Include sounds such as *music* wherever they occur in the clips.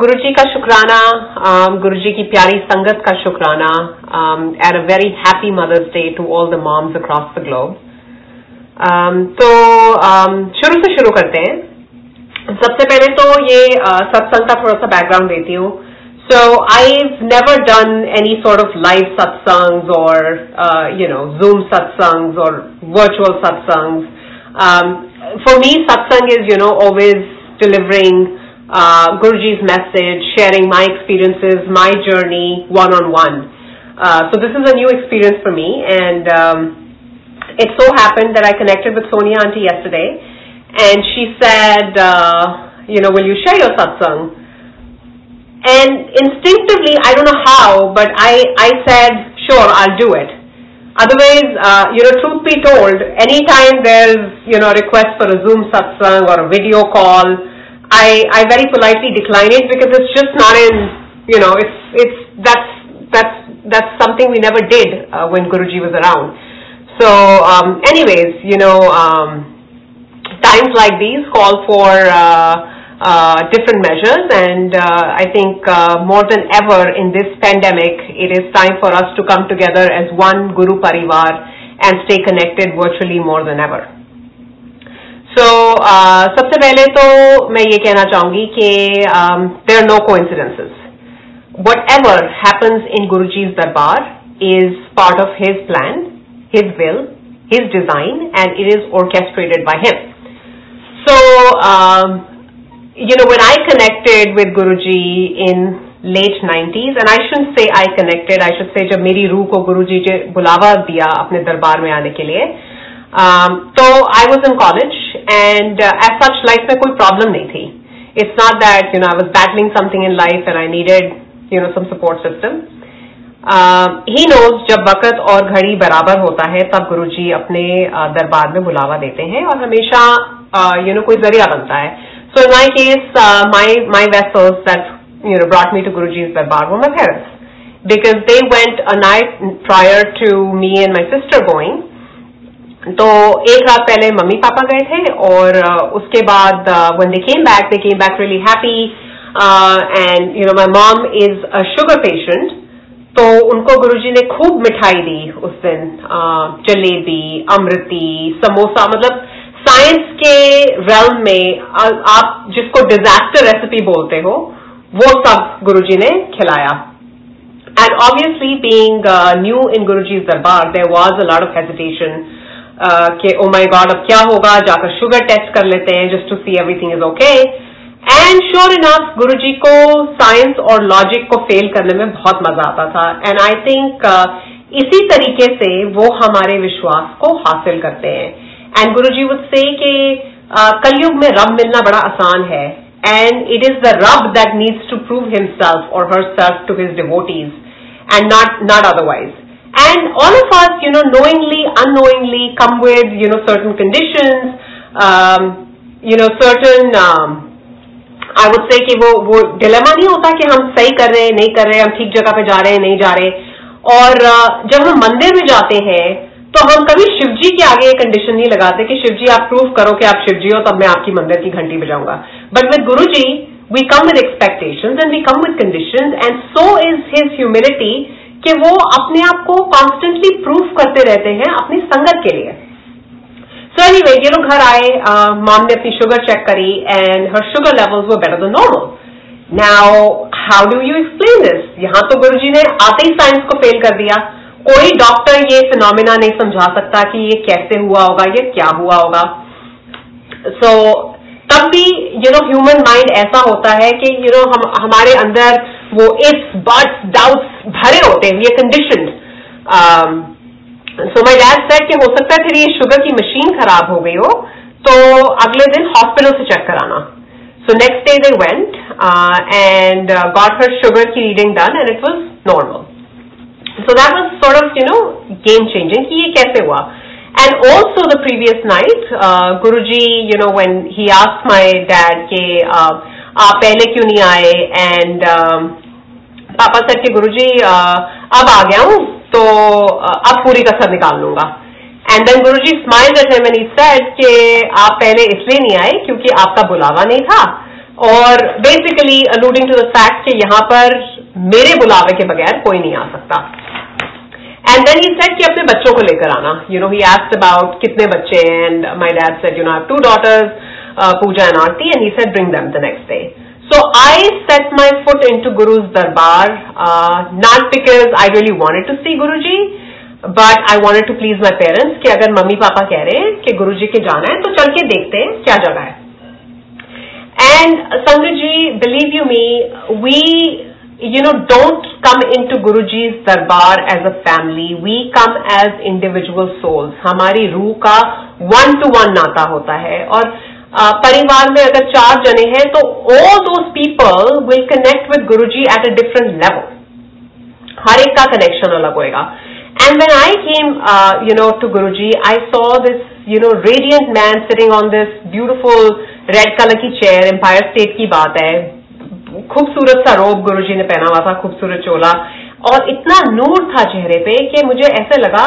गुरु जी का शुक्राना um, गुरु जी की प्यारी संगत का शुक्राना at a very happy Mother's Day to all the moms across the globe तो um, शुरू से शुरू करते हैं। सबसे पहले तो ये uh, सत्संग का थोड़ा सा बैकग्राउंड देती हूँ। So I never done any sort of live satsang और यू नो जूम सत्संग और virtual satsang. For me satsang is you know always delivering uh, Guruji's message, sharing my experiences, my journey one on one. So this is a new experience for me, and um, it so happened that I connected with Sonia Auntie yesterday, and she said, uh, you know, will you share your satsang? And instinctively, I don't know how, but I, I said, sure, I'll do it. Otherwise, uh, you know, truth be told, anytime there's, you know, a request for a Zoom satsang or a video call, I, I very politely decline it because it's just not in, you know, it's, it's, that's, that's, that's something we never did uh, when Guruji was around. So, um, anyways, you know, um, times like these call for uh, uh, different measures, and uh, I think uh, more than ever in this pandemic, it is time for us to come together as one Guru Parivar and stay connected virtually more than ever. So uh, सबसे पहले तो मैं ये कहना चाहूँगी कि there are no coincidences what ever happens in Guru ji darbar is part of his plan his will his design and it is orchestrated by him so you know when I connected with Guru ji in late nineties and I should say I connected I should say जब मेरी रूह को गुरु जी बुलावा दिया अपने दरबार में आने के लिए uh, तो I was in college and as such life में कोई प्रॉब्लम नहीं थी. It's not that you know I was battling something in life and I needed you know some support system he knows जब वक़्त और घड़ी बराबर होता है तब गुरुजी अपने uh, दरबार में बुलावा देते हैं और हमेशा यू uh, नो कोई ज़रिया बनता है. So in my case my my vessels that you know brought me to Guruji's दरबार वो my parents. Because they went a night prior to me and my sister going तो एक रात पहले मम्मी पापा गए थे और उसके बाद when they came back they came back really happy and you know my mom is a sugar patient तो उनको गुरुजी ने खूब मिठाई दी उस दिन जलेबी, अमृति, समोसा मतलब साइंस के रेल में आप जिसको डिजास्टर रेसिपी बोलते हो, वो सब गुरुजी ने खिलाया। And obviously being new in Guruji's darbar there was a lot of hesitation कि ओ माई गॉड अब क्या होगा? जाकर शुगर टेस्ट कर लेते हैं just to see everything is okay and sure enough Guru ji को साइंस और लॉजिक को फेल करने में बहुत मज़ा आता था. एंड आई थिंक इसी तरीके से वो हमारे विश्वास को हासिल करते हैं. And Guru ji would say कि कलयुग में रब मिलना बड़ा आसान है. And it is the Rab that needs to prove himself और herself to his devotees and not not otherwise And all of us, you know, knowingly, unknowingly come with, you know, certain conditions, um, you know, certain, um, I would say कि वो वो dilemma नहीं होता कि हम सही कर रहे हैं नहीं कर रहे हैं हम ठीक जगह पे जा रहे हैं नहीं जा रहे। और जब हम मंदिर में जाते हैं तो हम कभी शिव जी के आगे ये कंडीशन नहीं लगाते कि शिव जी आप प्रूव करो कि आप शिवजी हो तब मैं आपकी मंदिर की घंटी बजाऊँगा। But with Guru ji we come with expectation and we come with condition and so is his humility कि वो अपने आप को कॉन्स्टेंटली प्रूफ करते रहते हैं अपनी संगत के लिए। सो एनी वे ये लोग घर आए मॉम ने अपनी शुगर चेक करी एंड हर शुगर लेवल्स वो better than normal now how do you explain this यहाँ तो गुरु जी ने आते ही साइंस को फेल कर दिया। कोई डॉक्टर ये फिनोमिना नहीं समझा सकता कि ये कैसे हुआ होगा ये क्या हुआ होगा। सो so, तब भी यू नो ह्यूमन माइंड ऐसा होता है कि यू you नो know, हम हमारे अंदर वो इफ्स बट्स डाउट्स भरे होते हैं ये condition so my dad said कि हो सकता है फिर ये शुगर की मशीन खराब हो गई हो तो अगले दिन हॉस्पिटल से चेक कराना। So next day they went and got her sugar की reading done and it was normal so that was sort of you know game changing कि ये कैसे हुआ? And also the previous night, uh, Guruji, you know, when he asked my dad कि आप पहले क्यों नहीं आए? एंड पापा सर के गुरु जी अब आ गया हूँ तो अब पूरी कसर निकाल लूँगा। And then Guru ji smile at him said कि आप पहले इसलिए नहीं आए क्योंकि आपका बुलावा नहीं था। और basically alluding to the fact कि यहाँ पर मेरे बुलावे के बगैर कोई नहीं आ सकता। एंड देन ही सेट कि अपने बच्चों को लेकर आना। You know he asked about कितने बच्चे and my dad said you know have two daughters Pooja and Aarti and he said bring them the next day So I set my foot into Guru's darbar, uh, not because I really wanted to see Guruji, but I wanted to please my parents कि अगर mummy papa कह रहे हैं कि गुरुजी के जाना है तो चल के देखते हैं क्या जगह है and Sanjay ji believe you me we you know, don't come into Guruji's darbar as a family. We come as individual souls. हमारी रूह का वन टू वन नाता होता है और परिवार में अगर चार जने हैं तो all those people will connect with Guru ji at a different level हर एक का कनेक्शन अलग होएगा. And when I came you know to Guru ji I saw this you know radiant man sitting on this beautiful red colour की chair empire state की बात है. खूबसूरत सा रोब गुरु जी ने पहना हुआ था, खूबसूरत चोला. और इतना नूर था चेहरे पे कि मुझे ऐसे लगा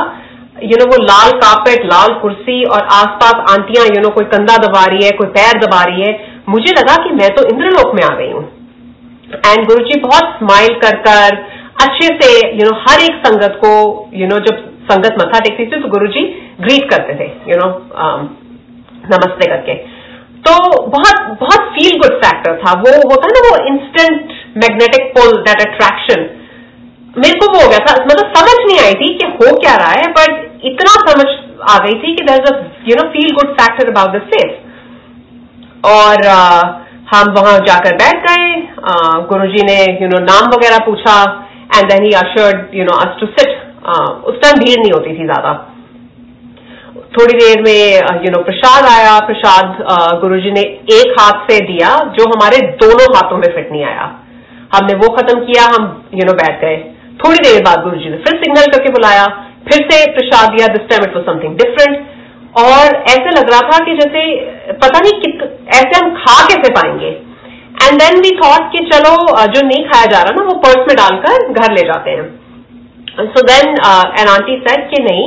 यू नो वो लाल कार्पेट लाल कुर्सी और आसपास आंटियाँ यू नो कोई कंधा दबा रही है कोई पैर दबा रही है मुझे लगा कि मैं तो इंद्रलोक में आ गई हूँ। एंड गुरु जी बहुत स्माइल कर कर अच्छे से यू नो हर एक संगत को यू नो जब संगत मथा टेकती थी तो गुरु जी ग्रीट करते थे यू नो um, नमस्ते करके। तो बहुत बहुत फील गुड फैक्टर था। वो होता है ना वो instant magnetic pull that attraction मेरे को वो हो गया था मतलब समझ नहीं आई थी कि हो क्या रहा है बट इतना समझ आ गई थी कि there you know feel good factor about the face और uh, हम वहाँ जाकर बैठ गए। गुरु जी ने यू you नो know, नाम वगैरह पूछा and then he ushered you know us to sit उस टाइम भीड़ नहीं होती थी ज़्यादा। थोड़ी देर में यू नो प्रसाद आया। प्रसाद गुरु जी ने एक हाथ से दिया जो हमारे दोनों हाथों में फिट नहीं आया। हमने वो खत्म किया हम यू नो बैठ गए। थोड़ी देर बाद गुरुजी ने फिर सिग्नल करके बुलाया। फिर से प्रसाद दिया this time it was something different और ऐसे लग रहा था कि जैसे पता नहीं कित ऐसे हम खा कैसे पाएँगे? एंड देन वी थॉट कि चलो जो नहीं खाया जा रहा ना वो पर्स में डालकर घर ले जाते हैं। So then an aunty said कि नहीं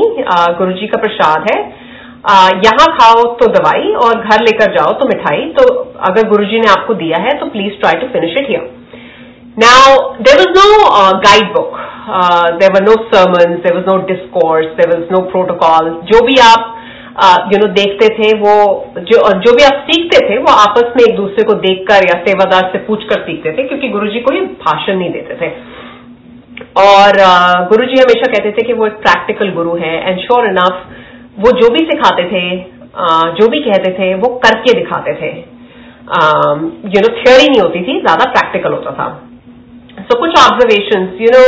गुरु जी का प्रसाद है। uh, यहाँ खाओ तो दवाई और घर लेकर जाओ तो मिठाई। तो अगर गुरु जी ने आपको दिया है तो please try to finish it here now there was no guide book there were no sermon there was no discourse there was no protocol जो भी आप यू uh, नो देखते थे वो जो जो भी आप सीखते थे वो आपस में एक दूसरे को देखकर या सेवादार से पूछकर सीखते थे क्योंकि गुरुजी कोई भाषण नहीं देते थे। और गुरु जी हमेशा कहते थे कि वो एक प्रैक्टिकल गुरु है एंड श्योर इनफ वो जो भी सिखाते थे जो भी कहते थे वो करके दिखाते थे। यू नो थियोरी नहीं होती थी ज़्यादा प्रैक्टिकल होता था। सो कुछ ऑब्जर्वेशन यू नो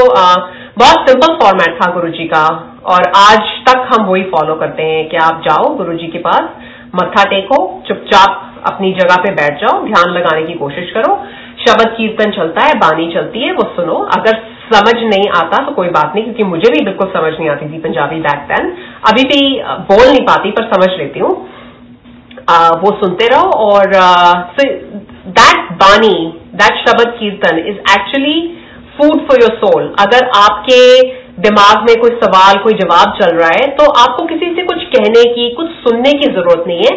बहुत सिंपल फॉर्मेट था गुरु जी का, और आज तक हम वही फॉलो करते हैं कि आप जाओ गुरु जी के पास, मत्था टेको, चुपचाप अपनी जगह पे बैठ जाओ, ध्यान लगाने की कोशिश करो, शब्द कीर्तन चलता है बानी चलती है, वो सुनो, अगर समझ नहीं आता तो कोई बात नहीं, क्योंकि मुझे भी बिल्कुल समझ नहीं आती थी पंजाबी बैक देन अभी भी बोल नहीं पाती, पर समझ लेती हूँ। वो सुनते रहो, और that bani that shabad kirtan is actually food for your soul अगर आपके दिमाग में कोई सवाल, कोई जवाब चल रहा है तो आपको किसी से कुछ कहने की, कुछ सुनने की ज़रूरत नहीं है।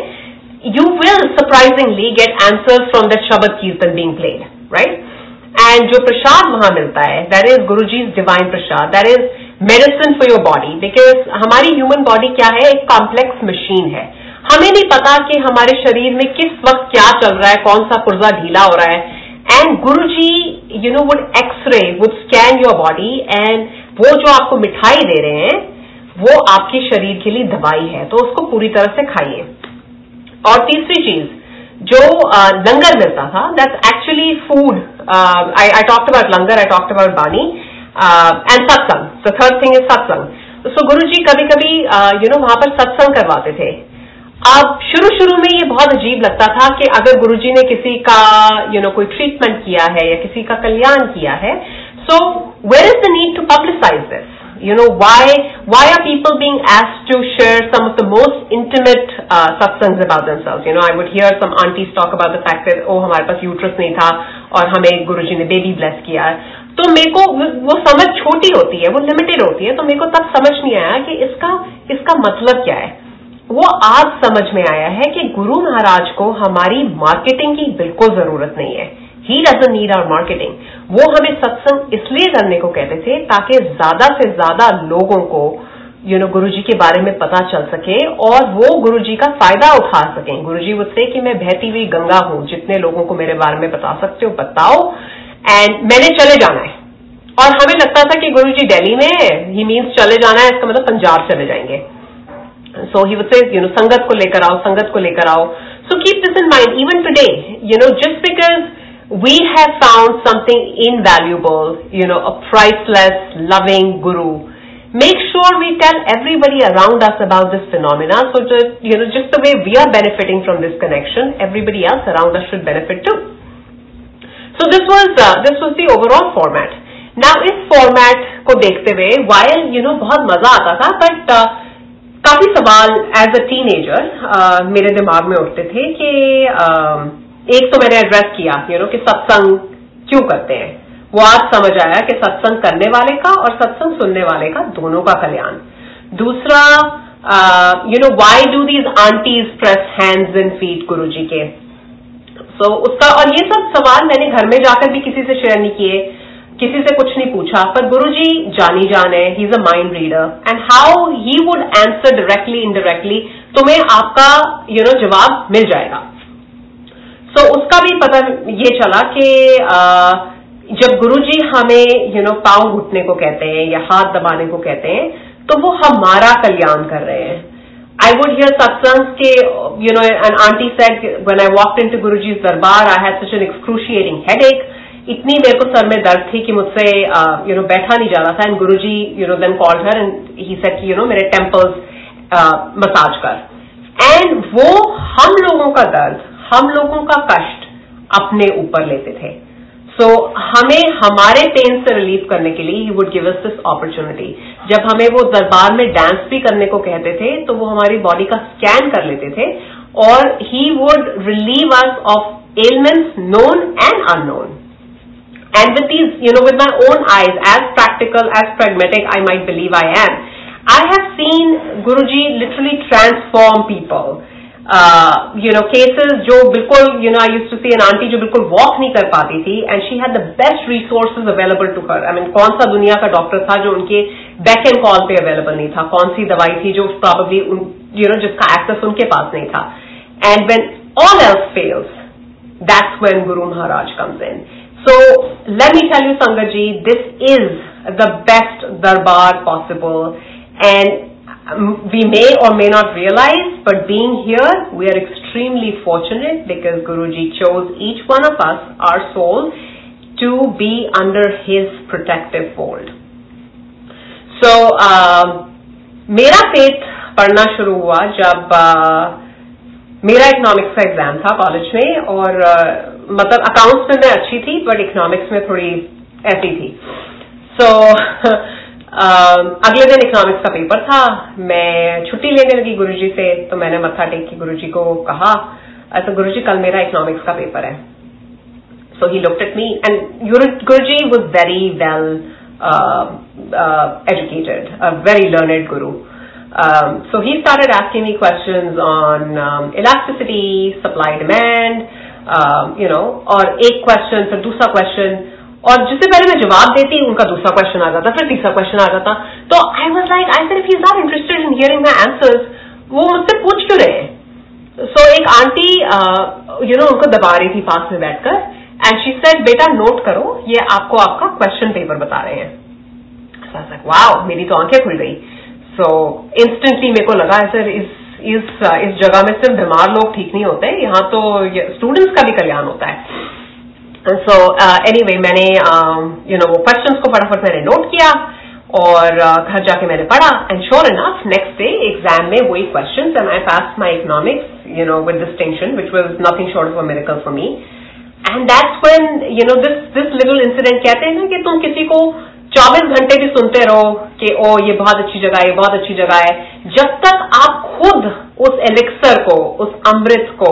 You will surprisingly get answers from that shabad kirtan being played right and जो प्रसाद वहाँ मिलता है that is Guru ji divine prasad that is medicine for your body because हमारी ह्यूमन बॉडी क्या है? एक कॉम्प्लेक्स मशीन है। हमें नहीं पता कि हमारे शरीर में किस वक्त क्या चल रहा है, कौन सा पुर्जा ढीला हो रहा है। And Guru ji you know would X-ray would scan your body and वो जो आपको मिठाई दे रहे हैं, वो आपके शरीर के लिए दवाई है। तो उसको पूरी तरह से खाइए। और तीसरी चीज़, जो लंगर मिलता था that's actually food I I talked about langar I talked about bani and satsang the third thing is satsang so Guru जी कभी कभी यू नो वहाँ पर सत्संग करवाते थे। अब शुरू शुरू में ये बहुत अजीब लगता था कि अगर गुरुजी ने किसी का यू you नो know, कोई ट्रीटमेंट किया है या किसी का कल्याण किया है so where is the need to publicise this You know, why, why are people being asked to share some of the most intimate uh, satsangs about themselves? You know, I would hear some aunties talk about the fact that, oh, हमारे पास uterus नहीं था और हमें गुरुजी ने baby bless किया है। तो मेरे को वो समझ छोटी होती है वो लिमिटेड होती है तो मेरे को तब समझ नहीं आया कि इसका इसका मतलब क्या है। वो आज समझ में आया है कि गुरु महाराज को हमारी मार्केटिंग की बिल्कुल ज़रूरत नहीं है। He doesn't need our marketing वो हमें सत्संग इसलिए करने को कहते थे ताकि ज़्यादा से ज़्यादा लोगों को यू नो गुरु जी के बारे में पता चल सके और वो गुरु जी का फ़ायदा उठा सकें। गुरु जी उससे कि मैं बहती हुई गंगा हूँ। जितने लोगों को मेरे बारे में बता सकते हो, बताओ। एंड मैंने चले जाना है। और हमें लगता था कि गुरु जी दिल्ली में ही। मीन्स चले जाना है, इसका मतलब पंजाब चले जाएँगे। So he would say you know संगत को लेकर आओ संगत को लेकर आओ so keep this in mind even today you know just because we have found something invaluable, you know, a priceless, loving guru. Make sure we tell everybody around us about this phenomena. So, just, you know, just the way we are benefiting from this connection, everybody else around us should benefit too. So, this was uh, this was the overall format. Now, इस format को देखते हुए, while you know बहुत मजा आता था, but uh, काफ़ी सवाल एज अ टीनेजर मेरे दिमाग में उठते थे कि uh, एक तो मैंने एड्रेस किया यू नो कि सत्संग क्यों करते हैं? वो आज समझ आया कि सत्संग करने वाले का और सत्संग सुनने वाले का दोनों का कल्याण। दूसरा you know why do these aunties press hands in feet Guru ji के? सो so, उसका और ये सब सवाल मैंने घर में जाकर भी किसी से शेयर नहीं किए। किसी से कुछ नहीं पूछा पर गुरु जी जानी जान है he is a mind reader and how he would answer directly indirectly तुम्हें आपका यू you नो know, जवाब मिल जाएगा। सो so, उसका भी पता ये चला कि जब गुरुजी हमें यू नो पाँव घुटने को कहते हैं या हाथ दबाने को कहते हैं तो वो हमारा कल्याण कर रहे हैं। आई वुड हियर सत्संग के you know an aunty said when I walk in to guru ji darbar I had such an excruciating headache इतनी मेरे को सर में दर्द थी कि मुझसे यू नो बैठा नहीं जा रहा था। And guru ji you know then called her and he said you know मेरे टेम्पल्स मसाज कर। एंड वो हम लोगों का दर्द हम लोगों का कष्ट अपने ऊपर लेते थे। सो so, हमें हमारे पेन से रिलीव करने के लिए he would give us this opportunity जब हमें वो दरबार में डांस भी करने को कहते थे तो वो हमारी बॉडी का स्कैन कर लेते थे। और he would relieve us of elements known and unknown and with these you know with my own eyes as practical as pragmatic I might believe I am I have seen guru ji literally transform people you know cases जो बिल्कुल you know I use to see an aunty जो बिल्कुल walk नहीं कर पाती थी and she had the best resources available to her I mean कौन सा दुनिया का डॉक्टर था जो उनके बैक एंड कॉल पे अवेलेबल नहीं था कौन सी दवाई थी जो प्रॉबली यू नो जिसका एक्सेस उनके पास नहीं था and when all else fails that's when guru maharaj comes in So let me tell you संगत जी दिस इज द बेस्ट दरबार possible and we may or may not realize, but being here, we are extremely fortunate because Guruji chose each one of us, our soul, to be under his protective fold. So, uh, मेरा faith पढ़ना शुरू हुआ जब uh, मेरा economics का exam था college में और uh, मतलब अकाउंट्स में मैं अच्छी थी बट इकोनॉमिक्स में थोड़ी ऐसी थी। सो so, *laughs* अगले दिन इकोनॉमिक्स का पेपर था। मैं छुट्टी लेने लगी गुरुजी से तो मैंने मत्था टेक के गुरुजी को कहा ऐसा गुरुजी कल मेरा इकोनॉमिक्स का पेपर है। So he looked at me and guruji was very well educated learned guru. Um, so he started asking me questions on um, elasticity, supply demand, um, no और एक क्वेश्चन फिर दूसरा क्वेश्चन और जिससे पहले मैं जवाब देती उनका दूसरा क्वेश्चन आ जाता फिर तीसरा क्वेश्चन आ जाता। तो I was like I said if he is not interested in hearing my answers वो मुझसे पूछ क्यों रहे सो एक आंटी यू नो उनको दबा रही थी पास में बैठकर एंड शी सेड बेटा नोट करो ये आपको आपका क्वेश्चन पेपर बता रहे हैं. वाओ मेरी तो आँखें खुल गई. सो इंस्टेंटली मेरे को लगा सर इस इस इस जगह में सिर्फ़ बीमार लोग ठीक नहीं होते यहाँ तो स्टूडेंट्स का भी कल्याण होता है। सो एनी वे मैंने यू नो वो क्वेश्चंस को फटाफट मैंने नोट किया और uh, घर जाके मैंने पढ़ा and sure enough next day exam में वही question and I pass my economics you know with distinction which was nothing short of miracle for me and that's when you know this this little incident कहते हैं कि तुम किसी को 24 घंटे भी सुनते रहो कि ओ ये बहुत अच्छी जगह है बहुत अच्छी जगह है। जब तक आप खुद उस एलिक्सर को उस अमृत को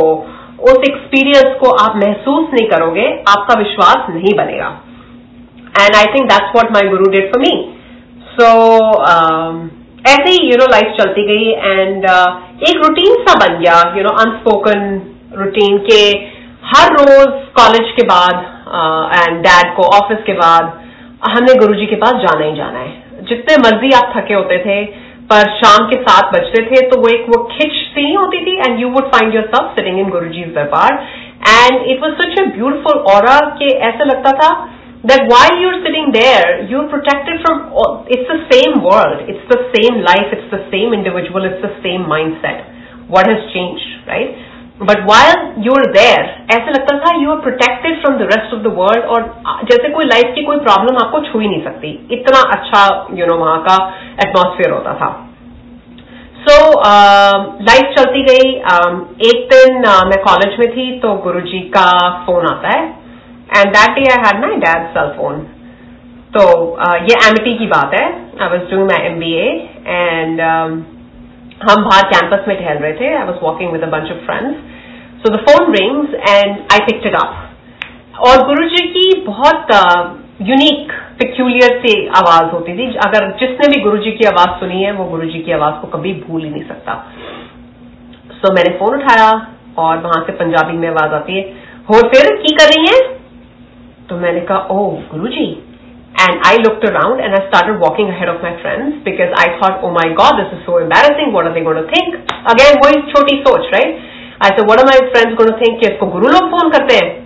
उस एक्सपीरियंस को आप महसूस नहीं करोगे आपका विश्वास नहीं बनेगा। And I think that's what my guru did for me so ऐसे ही यू नो लाइफ चलती गई एंड uh, एक रूटीन सा बन गया यू नो अनस्पोकन रूटीन के हर रोज कॉलेज के बाद एंड uh, डैड को ऑफ़िस के बाद हमने गुरु जी के पास जाना ही जाना है। जितने मर्ज़ी आप थके होते थे, पर शाम के सात बजते थे तो वो एक वो खिंच सी ही होती थी and you would find yourself sitting in Guru ji's darbar and it was such a beautiful और ऐसा लगता था that why you are sitting there you are protected from it's the same world it's the same life it's the same individual it's the same mindset what has change right but while you're there ऐसा लगता था you are protected from the rest of the world और जैसे कोई life की कोई problem आपको छू ही नहीं सकती। इतना अच्छा यू you नो know, वहाँ का एटमोसफियर होता था। सो so, लाइफ uh, चलती गई। Um, एक दिन uh, मैं कॉलेज में थी तो गुरुजी का फ़ोन आता है। And that day I had my dad cell phone तो uh, ये एमिटी की बात है। I was doing my M B and हम बाहर कैंपस में टहल रहे थे। I was walking with a bunch of friends so the phone rings and I picked it up और गुरु जी की बहुत यूनिक पिक्यूलियर से आवाज़ होती थी। अगर जिसने भी गुरु जी की आवाज़ सुनी है वो गुरु जी की आवाज़ को कभी भूल ही नहीं सकता। सो so, मैंने फ़ोन उठाया और वहाँ से पंजाबी में आवाज़ आती है। हो फिर की कर रही है? तो मैंने कहा ओ guru ji And I looked around and I started walking ahead of my friends because I thought, oh my god, this is so embarrassing. What are they going to think? Again, वही छोटी सोच, right? I said, what are my friends going to think कि इसको गुरु लोग phone करते हैं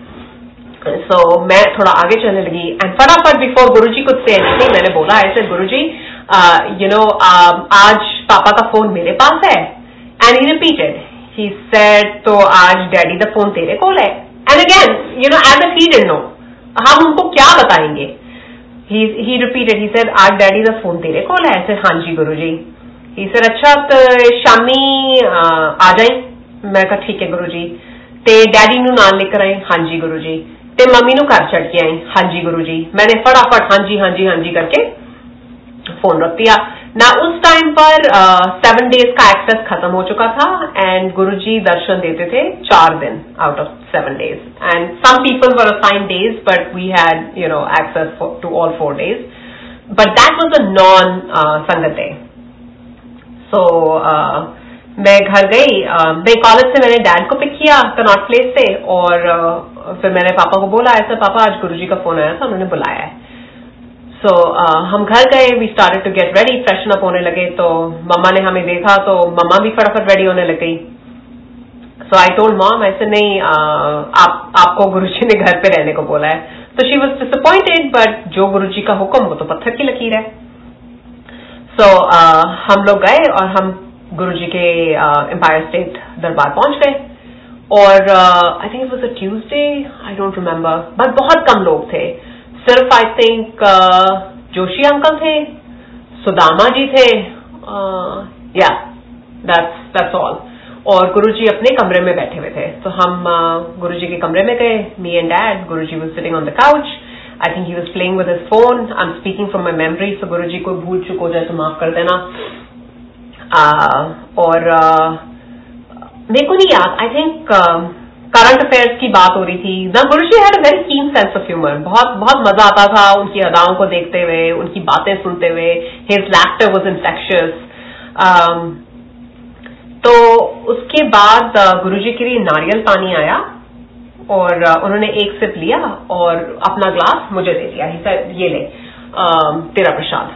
सो so, मैं थोड़ा आगे चलने लगी एंड फटाफट बिफोर गुरु जी कुछ से नहीं मैंने बोला ऐसे गुरु जी यू नो आज पापा का फोन मेरे पास है and he repeated he said तो आज डैडी द फोन तेरे को है and again you know as if he didn't know हम उनको क्या बताएंगे He repeated he sir आज डैडी का फ़ोन तेरे को है सर हाँ जी गुरु जी ही सर अच्छा तो शामी आ जाए मैं कहा ठीक है गुरु जी ते डैडी नु नाल लेकर आए हाँ जी गुरु जी ते मम्मी नु घर चढ़ के आई हाँ जी गुरु जी मैंने फटाफट हाँ जी हाँ जी हाँ ना उस टाइम पर सेवन डेज़ का एक्सेस खत्म हो चुका था एंड गुरुजी दर्शन देते थे चार दिन out of seven days and some people were assign days but we had you know access to all four days but that was a non sangat day so मैं घर गई मैं कॉलेज से मैंने डैड को पिक किया कनॉट प्लेस से और uh, फिर मैंने पापा को बोला ऐसा पापा आज गुरुजी का फ़ोन आया था उन्होंने बुलाया है. सो so, uh, हम घर गए we started to get ready freshen up होने लगे तो मम्मा ने हमें देखा तो मम्मा भी फटाफट रेडी होने लग गई। सो आई टोल्ड मॉम ऐसे नहीं uh, आप आपको गुरुजी ने घर पे रहने को बोला है। तो शी वॉज़ डिसअपॉइंटेड बट जो गुरुजी का हुक्म वो तो पत्थर की लकीर है। सो so, uh, हम लोग गए और हम गुरुजी के एम्पायर uh, स्टेट दरबार पहुँच गए। और I think it was a Tuesday I don't remember but बहुत कम लोग थे। सिर्फ़ I think uh, Joshi uncle थे सुदामा जी थे या दैट्स दैट्स ऑल और गुरुजी अपने कमरे में बैठे हुए थे। तो हम uh, गुरुजी के कमरे में गए me and dad guruji was sitting on the couch I think he was playing with his phone I am speaking from my memory so guruji को भूल चुको जाए तो माफ़ कर देना। Uh, और uh, मेरे को नहीं याद आई थिंक करंट अफेयर्स की बात हो रही थी। The guruji had very keen sense of humour बहुत बहुत मज़ा आता था उनकी अदाओं को देखते हुए उनकी बातें सुनते हुए। हिज लैक्टर वॉज़ इन्फेक्शियस तो उसके बाद uh, गुरुजी के लिए नारियल पानी आया और uh, उन्होंने एक सिप लिया और अपना ग्लास मुझे दे दिया। ये ले uh, तेरा prasad.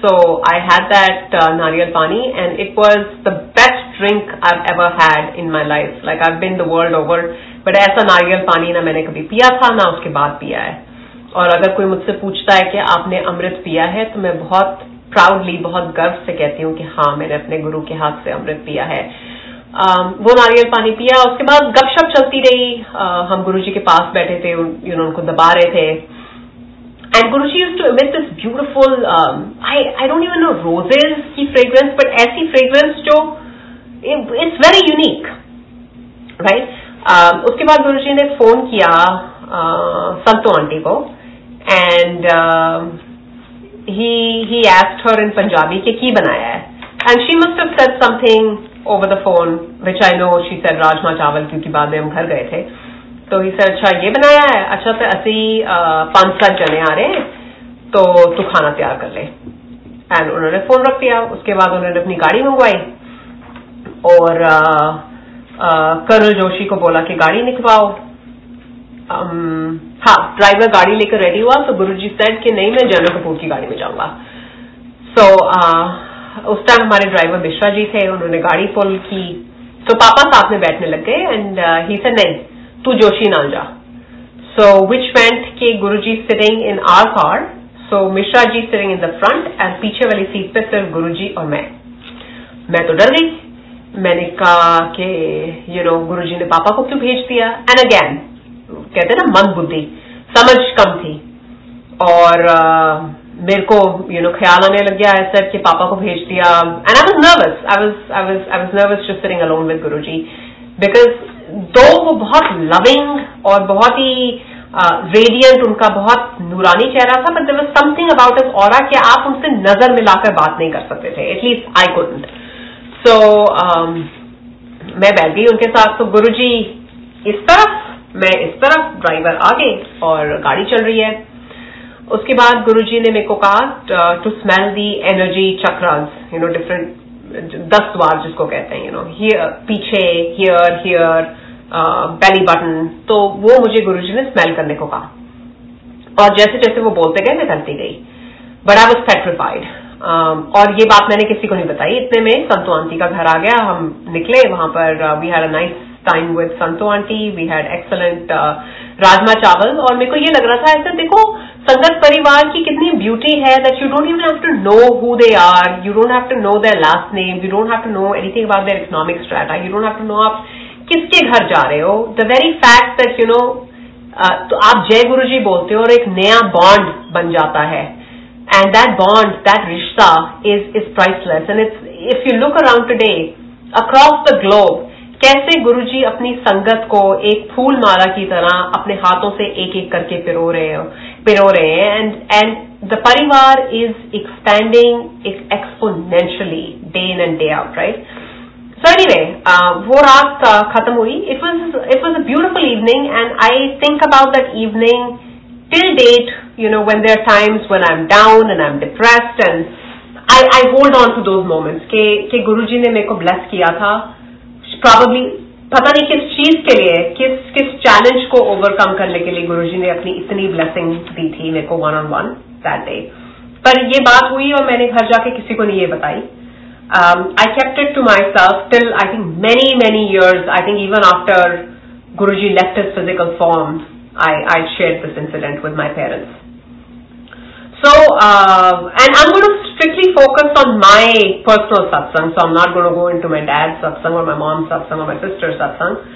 So I had that uh, nariyal pani and it was the best drink I've ever had in my life. Like I've been the world over, but ऐसा नारियल पानी ना मैंने कभी पिया था ना उसके बाद पिया है। और अगर कोई मुझसे पूछता है कि आपने अमृत पिया है तो मैं बहुत प्राउडली बहुत गर्व से कहती हूँ कि हाँ मैंने अपने गुरु के हाथ से अमृत पिया है। Um, वो नारियल पानी पिया उसके बाद गपशप चलती रही। Uh, हम गुरु जी के पास बैठे थे यू नो उनको दबा रहे थे। And Guruji used to emit this beautiful, um, I, I don't even know roses की fragrance, but ऐसी fragrance जो it's very unique, right? Um, उसके बाद गुरुजी ने फ़ोन किया uh, संतो आंटी को uh, he he asked her in Punjabi कि की बनाया है and she must have said something over the phone which I know she said rajma chawal क्योंकि बाद में हम घर गए थे तो इसे अच्छा ये बनाया है। अच्छा तो असी पाँच सात जने आ रहे हैं तो तू खाना तैयार कर ले। एंड उन्होंने फ़ोन रख दिया। उसके बाद उन्होंने अपनी गाड़ी मंगवाई। और कर्नल जोशी को बोला कि गाड़ी निकलवाओ। हाँ ड्राइवर गाड़ी लेकर रेडी हुआ तो गुरु जी सेड कि नहीं मैं जनरल कपूर की गाड़ी में जाऊँगा। सो so, उस टाइम हमारे ड्राइवर मिश्रा जी थे उन्होंने गाड़ी पुल की। तो पापा साथ में बैठने लग गए एंड ही से नहीं ना जा सो विच वेंट के ji sitting in our car so Mishra ji sitting in the front and पीछे वाली सीट पे सिर्फ़ जी और मैं मैं तो डर गई मैंने कहा कि यू नो गुरु जी ने पापा को क्यों भेज दिया एंड अगैन कहते ना मन बुद्धि समझ कम थी और uh, मेरे को यू नो ख्याल आने लग गया ऐसा कि पापा को भेज दिया and I was nervous I was I was I was nervous just sitting alone with guruji because though वो बहुत लविंग और बहुत ही रेडियंट uh, उनका बहुत नूरानी चेहरा था but there was something about is और कि आप उनसे नज़र मिलाकर बात नहीं कर सकते थे एटलीस्ट आई कुडंट सो मैं बैठ गई उनके साथ तो गुरु जी इस तरफ़ मैं इस तरफ़ ड्राइवर आगे और गाड़ी चल रही है। उसके बाद गुरुजी ने मेरे को कहा to smell the energy chakras you know different दस द्वार जिसको कहते हैं यू नो हियर पीछे हियर हियर बेली बटन तो वो मुझे गुरुजी ने स्मेल करने को कहा। और जैसे जैसे वो बोलते गए, मैं करती गई। बट आई वॉज़ पेट्रिफाइड और ये बात मैंने किसी को नहीं बताई। इतने में संतो आंटी का घर आ गया, हम निकले। वहाँ पर we had a nice time with Santo aunty we had excellent rajma chawal. और मेरे को ये लग रहा था ऐसे, देखो, संगत परिवार की कितनी ब्यूटी है that you don't even have to know who they are you don't have to know their last name you don't have to know anything about their economic strata you don't have to know आप किसके घर जा रहे हो? The very fact that you know तो आप जय गुरु जी बोलते हो और एक नया बॉन्ड बन जाता है। एंड दैट बॉन्ड दैट रिश्ता is is priceless and it's if you look around today across the globe कैसे गुरु जी अपनी संगत को एक फूल माला की तरह अपने हाथों से एक एक करके पिरो रहे हो, पिरो रहे हैं। And and the parivar is expanding exponentially day in and day out right so anyway वो रात uh, खत्म हुई it was it was a beautiful evening and I think about that evening till date you know when there times when I am down and I am depressed and I I hold on to those moments के गुरु जी ने मेरे को bless किया था probably पता नहीं किस चीज़ के लिए किस किस चैलेंज को ओवरकम करने के लिए गुरुजी ने अपनी इतनी ब्लेसिंग दी थी मेरे को one on one that day पर ये बात हुई और मैंने घर जाके किसी को नहीं ये बताई Um, I kept it to myself till I think many, many years. I think even after Guruji left his physical form, I, I shared this incident with my parents. So, uh, and I'm going to strictly focus on my personal satsang, so I'm not going to go into my dad's satsang or my mom's satsang or my sister's satsang.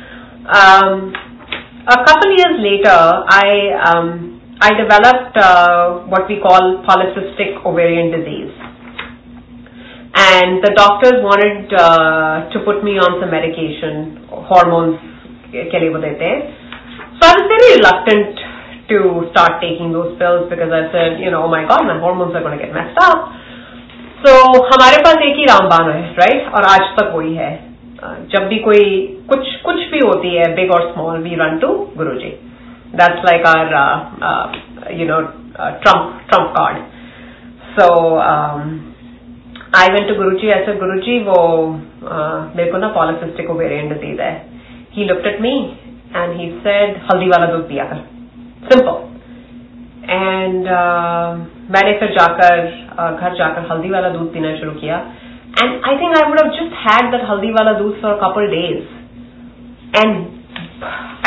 Um, a couple years later, I, um, I developed uh, what we call polycystic ovarian disease And the doctors wanted uh, to put me on some medication, hormones So I was very reluctant to start taking those pills because I said, you know, oh my god, my hormones are going to get messed up. So हमारे पास एक ही रामबाण है right और आज तक वही है जब भी कोई कुछ कुछ भी होती है बिग और small we run to guru ji that's like our you know trump trump card so I went to guru ji ऐसे गुरु जी वो uh, मेरे को ना पॉलिसिस्टिक ओवेरियन डिज़ीज़ है. He looked at me and he said haldi वाला दूध पिया कर. सिंपल एंड uh, मैंने फिर जाकर uh, घर जाकर हल्दी वाला दूध पीना शुरू किया। And I think I would have just had that haldi वाला दूध for couple days and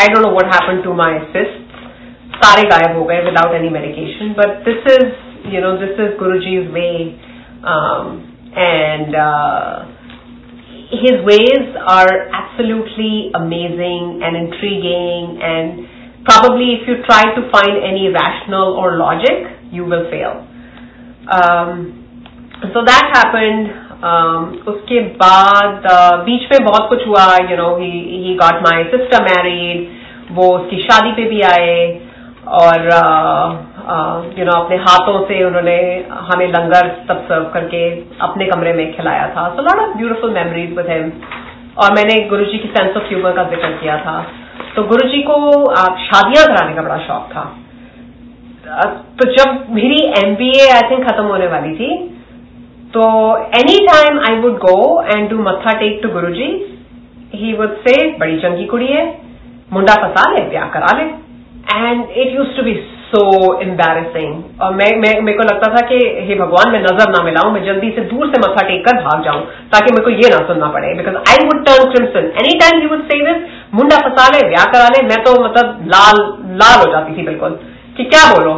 I don't know what happen to my cyst सारे गायब हो गए without any medication but this is you know this is guruji's way And his ways are absolutely amazing and intriguing and probably if you try to find any rational or logic, you will fail. Um, so that happened. Um, उसके बाद uh, बीच में बहुत कुछ हुआ you know he he got my sister married वो उसकी शादी पे भी आए और यू uh, नो uh, अपने हाथों से उन्होंने हमें लंगर तब सर्व करके अपने कमरे में खिलाया था। So lot of beautiful memories with him और मैंने गुरु जी की सेंस ऑफ़ ह्यूमर का ज़िक्र किया था। तो गुरु जी को शादियाँ कराने का बड़ा शौक था। तो जब मेरी एम एमबीए आई थिंक खत्म होने वाली थी तो any time I would go and do matha tek to guru ji he would say बड़ी चंगी कुड़ी है मुंडा फसा ले ब्याह करा ले। And it use to be so embarrassing और मैं मैं, मेरे को लगता था कि, हे भगवान, मैं नज़र ना मिलाऊं, मैं जल्दी से दूर से मथा टेक कर भाग जाऊँ, ताकि मेरे को ये ना सुनना पड़े. Because I would turn crimson any time you would say this मुंडा फसा ले, ब्याह करा ले, मैं तो मतलब लाल लाल हो जाती थी बिल्कुल. कि क्या बोलो?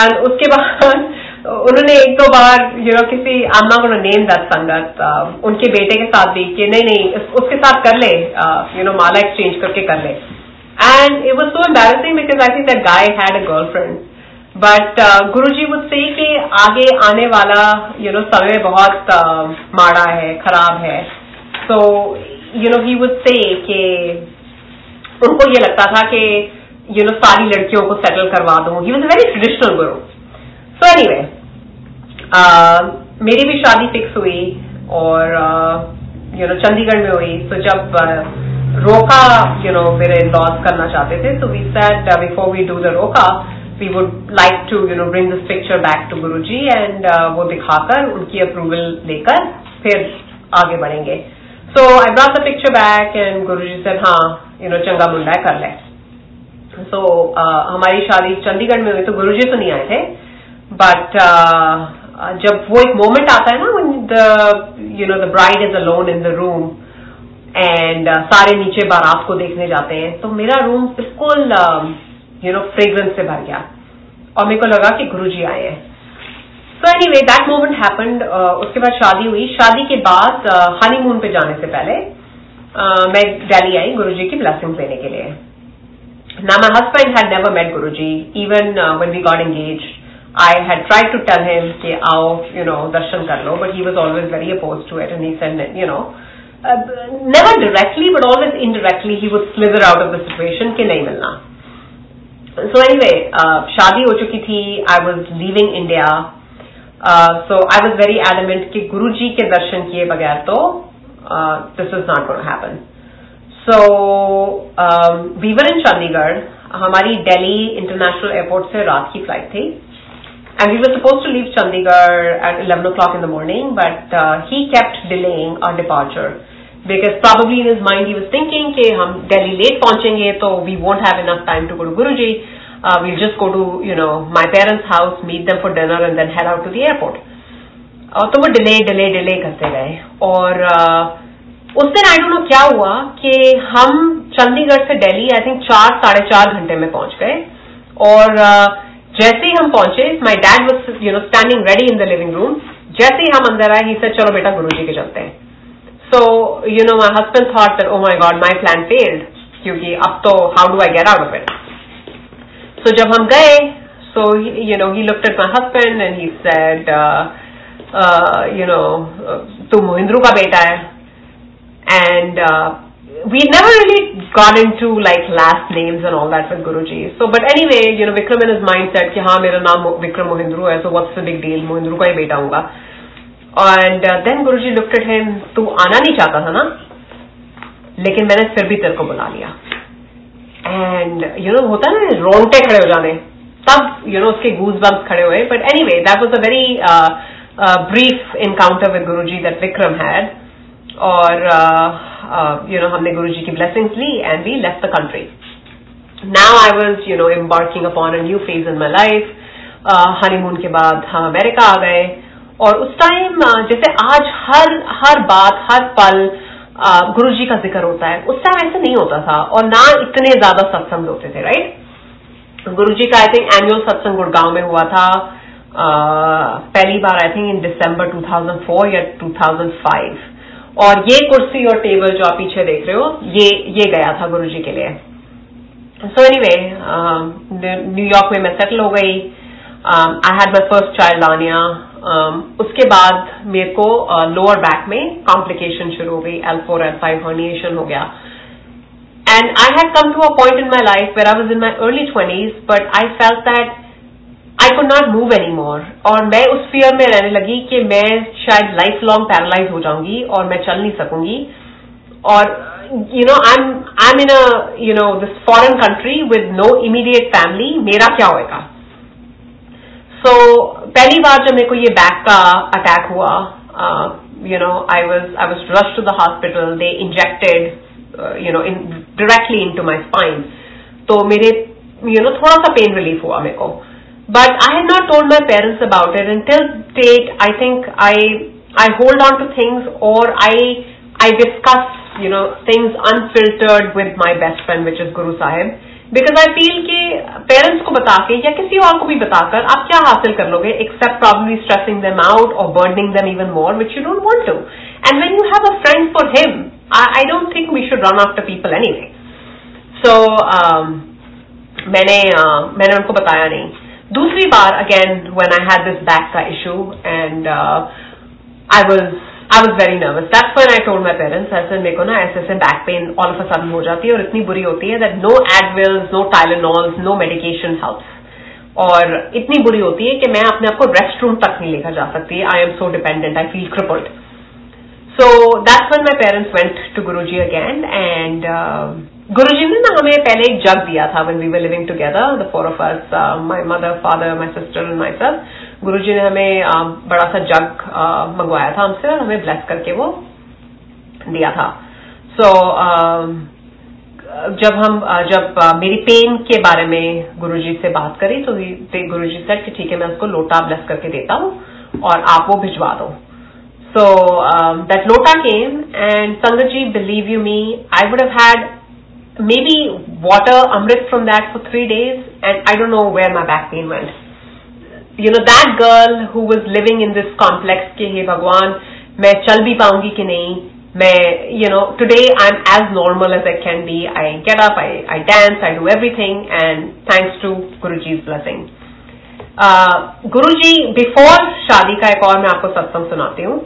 एंड उसके बाद *laughs* उन्होंने एक दो बार यू नो किसी आमा को नेम दैट संगत उनके बेटे के साथ भी कि नहीं नहीं उसके साथ कर ले यू नो माला एक्सचेंज करके कर ले. And it was so embarrassing because I think that guy had a girlfriend but guru ji would से कि आगे आने वाला यू नो समय बहुत uh, माड़ा है खराब है। So you know he would say कि उनको ये लगता था कि यू नो सारी लड़कियों को सेटल करवा दूँ। He was a very traditional guru so any वे मेरी भी शादी फिक्स हुई और यू नो चंडीगढ़ में हुई। तो जब uh, रोका यू नो मेरे लॉस करना चाहते थे तो we said before we do the roka we would like to you know bring this picture back to guru ji and वो दिखाकर उनकी अप्रूवल लेकर फिर आगे बढ़ेंगे। So I brought the picture back and guru ji से हाँ you no चंगा मुंडा कर ले। सो uh, हमारी शादी चंडीगढ़ में हुई तो गुरु जी तो नहीं आए थे। बट uh, जब वो एक मोमेंट आता है ना the you know the bride is alone in the room and uh, सारे नीचे बारात को देखने जाते हैं तो मेरा रूम बिल्कुल यू नो फ्रेग्रेंस से भर गया और मेरे को लगा कि गुरु जी आए हैं। So any way that moment happened उसके बाद शादी हुई। शादी के बाद हनीमून uh, पे जाने से पहले uh, मैं दिल्ली आई गुरु जी की ब्लेसिंग लेने के लिए। ना my husband had never met guru ji even when we got engage I had try to tell him कि आओ यू नो दर्शन कर लो but he was always very oppose to it and he said you know uh, never directly but always indirectly he would slither out of the situation कि नहीं मिलना so anyway uh, शादी हो चुकी थी I was leaving India uh, so I was very adamant कि गुरुजी के दर्शन किए बगैर तो uh, this is not going to happen so um, we were in Chandigarh हमारी दिल्ली इंटरनेशनल एयरपोर्ट से रात की फ़्लाइट थी and we were supposed to leave Chandigarh at 11 o'clock in the morning, but uh, he kept delaying our departure because probably in his mind he was thinking कि हम Delhi late पहुंचेंगे तो we won't have enough time to go to Guruji. Uh, we'll just go to you know my parents' house, meet them for dinner, and then head out to the airport. और uh, तो वो delay delay delay करते गए और uh, उस दिन आई don't know क्या हुआ कि हम चंडीगढ़ से दिल्ली आई थिंक चार साढ़े चार घंटे में पहुंच गए और uh, जैसे ही हम पहुँचे my dad was you know standing ready in the living room जैसे ही हम अंदर आए ही सर चलो बेटा गुरु जी के चलते हैं. So you know my husband thought that oh my god my plan failed क्योंकि अब तो how do I get out of it so जब हम गए so you know he looked at my husband and he said you know तू मोहिंद्रू का बेटा है. And we never really got into like last names and all that with Guruji. So, but anyway, you know, Vikram in his mind said कि हाँ मेरा नाम Vikram Mohindru है, so what's the big deal? Mohindru का ही बेटा हूँगा. And uh, then Guruji looked at him, तू आना नहीं चाहता था ना? लेकिन मैंने फिर भी तेरे को बुला लिया. And you know होता है ना रोंगटे खड़े हो जाने. तब you know उसके गूज बम्स खड़े हुए. But anyway, that was a very uh, uh, brief encounter with Guruji that Vikram had. और यू नो हमने गुरु जी की blessings Lee and we left the country now I was you know embarking upon a new phase in my life honeymoon के बाद हम America आ गए और उस time जैसे आज हर हर बात हर पल गुरु जी का ज़िक्र होता है। उस टाइम ऐसा नहीं होता था और ना इतने ज़्यादा सत्संग होते थे राइट गुरु जी का आई थिंक एनुअल सत्संग गुड़गांव में हुआ था। Uh, पहली बार आई थिंक इन दिसंबर 2004 या 2005 और ये कुर्सी और टेबल जो आप पीछे देख रहे हो ये ये गया था गुरु जी के लिए। सो एनी वे न्यूयॉर्क में मैं सेटल हो गई। I had my first child Aniya उसके बाद मेरे को लोअर uh, बैक में कॉम्प्लिकेशन शुरू हो गई L four L five herniation हो गया। And I had come to a point in my life where I was in my early twenties but I felt that I could not move any more और मैं उस fear में रहने लगी कि मैं शायद लाइफ लॉन्ग पैरालाइज हो जाऊँगी और मैं चल नहीं सकूँगी। और you know I am I am in you know this foreign country with no immediate family मेरा क्या होएगा? सो so, पहली बार जब मेरे को ये बैक का अटैक हुआ you know I was I was rush to the hospital they injected you know know, in directly into my spine. तो मेरे यू you नो know थोड़ा सा पेन रिलीफ हुआ मेरे को. But I had not told my parents about it until date. I think I I hold on to things or I I discuss you know things unfiltered with my best friend, which is Guru Sahib. Because I feel कि parents को बता के या किसी और को भी बताकर आप क्या हासिल कर लोगे except probably stressing them out और burning them even more which you don't want to and when you have a friend for him I don't think we should run after people any way so मैंने uh, मैंने उनको बताया नहीं दूसरी बार again when I had this back का issue and I was I was very nervous that's one I told my parents ऐसे मेरे को ना ऐसे ऐसे back pain all of a sudden हो जाती है और इतनी बुरी होती है that no Advils no Tylenols no medication helps और इतनी बुरी होती है कि मैं अपने आप को रेस्ट रूम तक नहीं लेकर जा सकती। I am so dependent I feel crippled so that's one my parents went to Guru ji again and ji ने ना हमें पहले एक जग दिया था we were living together the four of us my mother father my sister and myself Guruji ने हमें बड़ा सा जग मंगवाया था हमसे और हमें ब्लेस करके वो दिया था। सो so, जब हम जब मेरी पेन के बारे में गुरुजी से बात करी तो गुरुजी सेड कि ठीक है मैं उसको लोटा ब्लेस करके देता हूँ और आप वो भिजवा दो। सो दैट लोटा came and sangat ji believe you me I would have had maybe water amrit from that for three days and I don't know where my back pain went. You know that girl who was living in this complex के हे भगवान मैं चल भी पाऊंगी कि नहीं मैं you know today I am as normal as I can be I get up I I dance I do everything and thanks to guru ji blessing Guru ji before शादी का एक और मैं आपको सत्संग सुनाती हूँ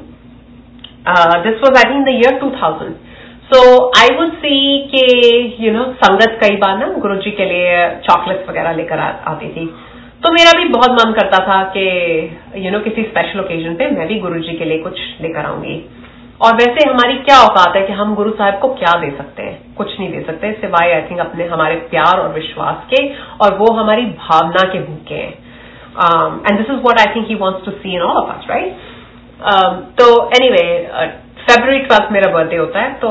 this was I think the year two thousand so I would see के यू नो संगत कई बार ना गुरु जी के लिए चॉकलेट्स वगैरह लेकर आती थी। तो मेरा भी बहुत मन करता था कि यू नो किसी स्पेशल ओकेजन पे मैं भी गुरु जी के लिए कुछ लेकर आऊँगी। और वैसे हमारी क्या औकात है कि हम गुरु साहब को क्या दे सकते हैं? कुछ नहीं दे सकते, सिवाय आई थिंक अपने, हमारे प्यार और विश्वास के और वो हमारी भावना के भूखे हैं। And this is what I think he wants to see in all of us right तो एनी वे फेब्रवरी ट्वेल्थ मेरा बर्थडे होता है तो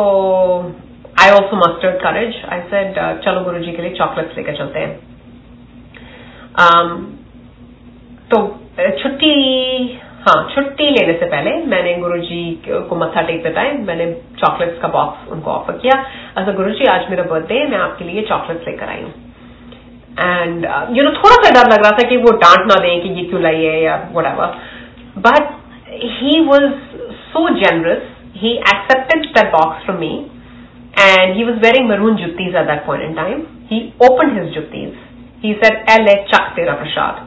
I also mustered courage I said चलो गुरु जी के लिए चॉकलेट्स लेकर चलते हैं. Um, तो छुट्टी हाँ छुट्टी लेने से पहले मैंने गुरु जी को मत्था टेक देता है मैंने चॉकलेट्स का बॉक्स उनको ऑफ़र किया। अच्छा गुरु जी आज मेरा बर्थडे है मैं आपके लिए चॉकलेट्स लेकर आई हूँ. एंड यू नो थोड़ा सा डर लग रहा था कि वो डांट ना दें कि ये क्यों लाई है या whatever but he was so generous he accepted that box from me and he was wearing maroon juttis at that point in time. He opened his juttis he said, L.A. Chak Tera Prasad.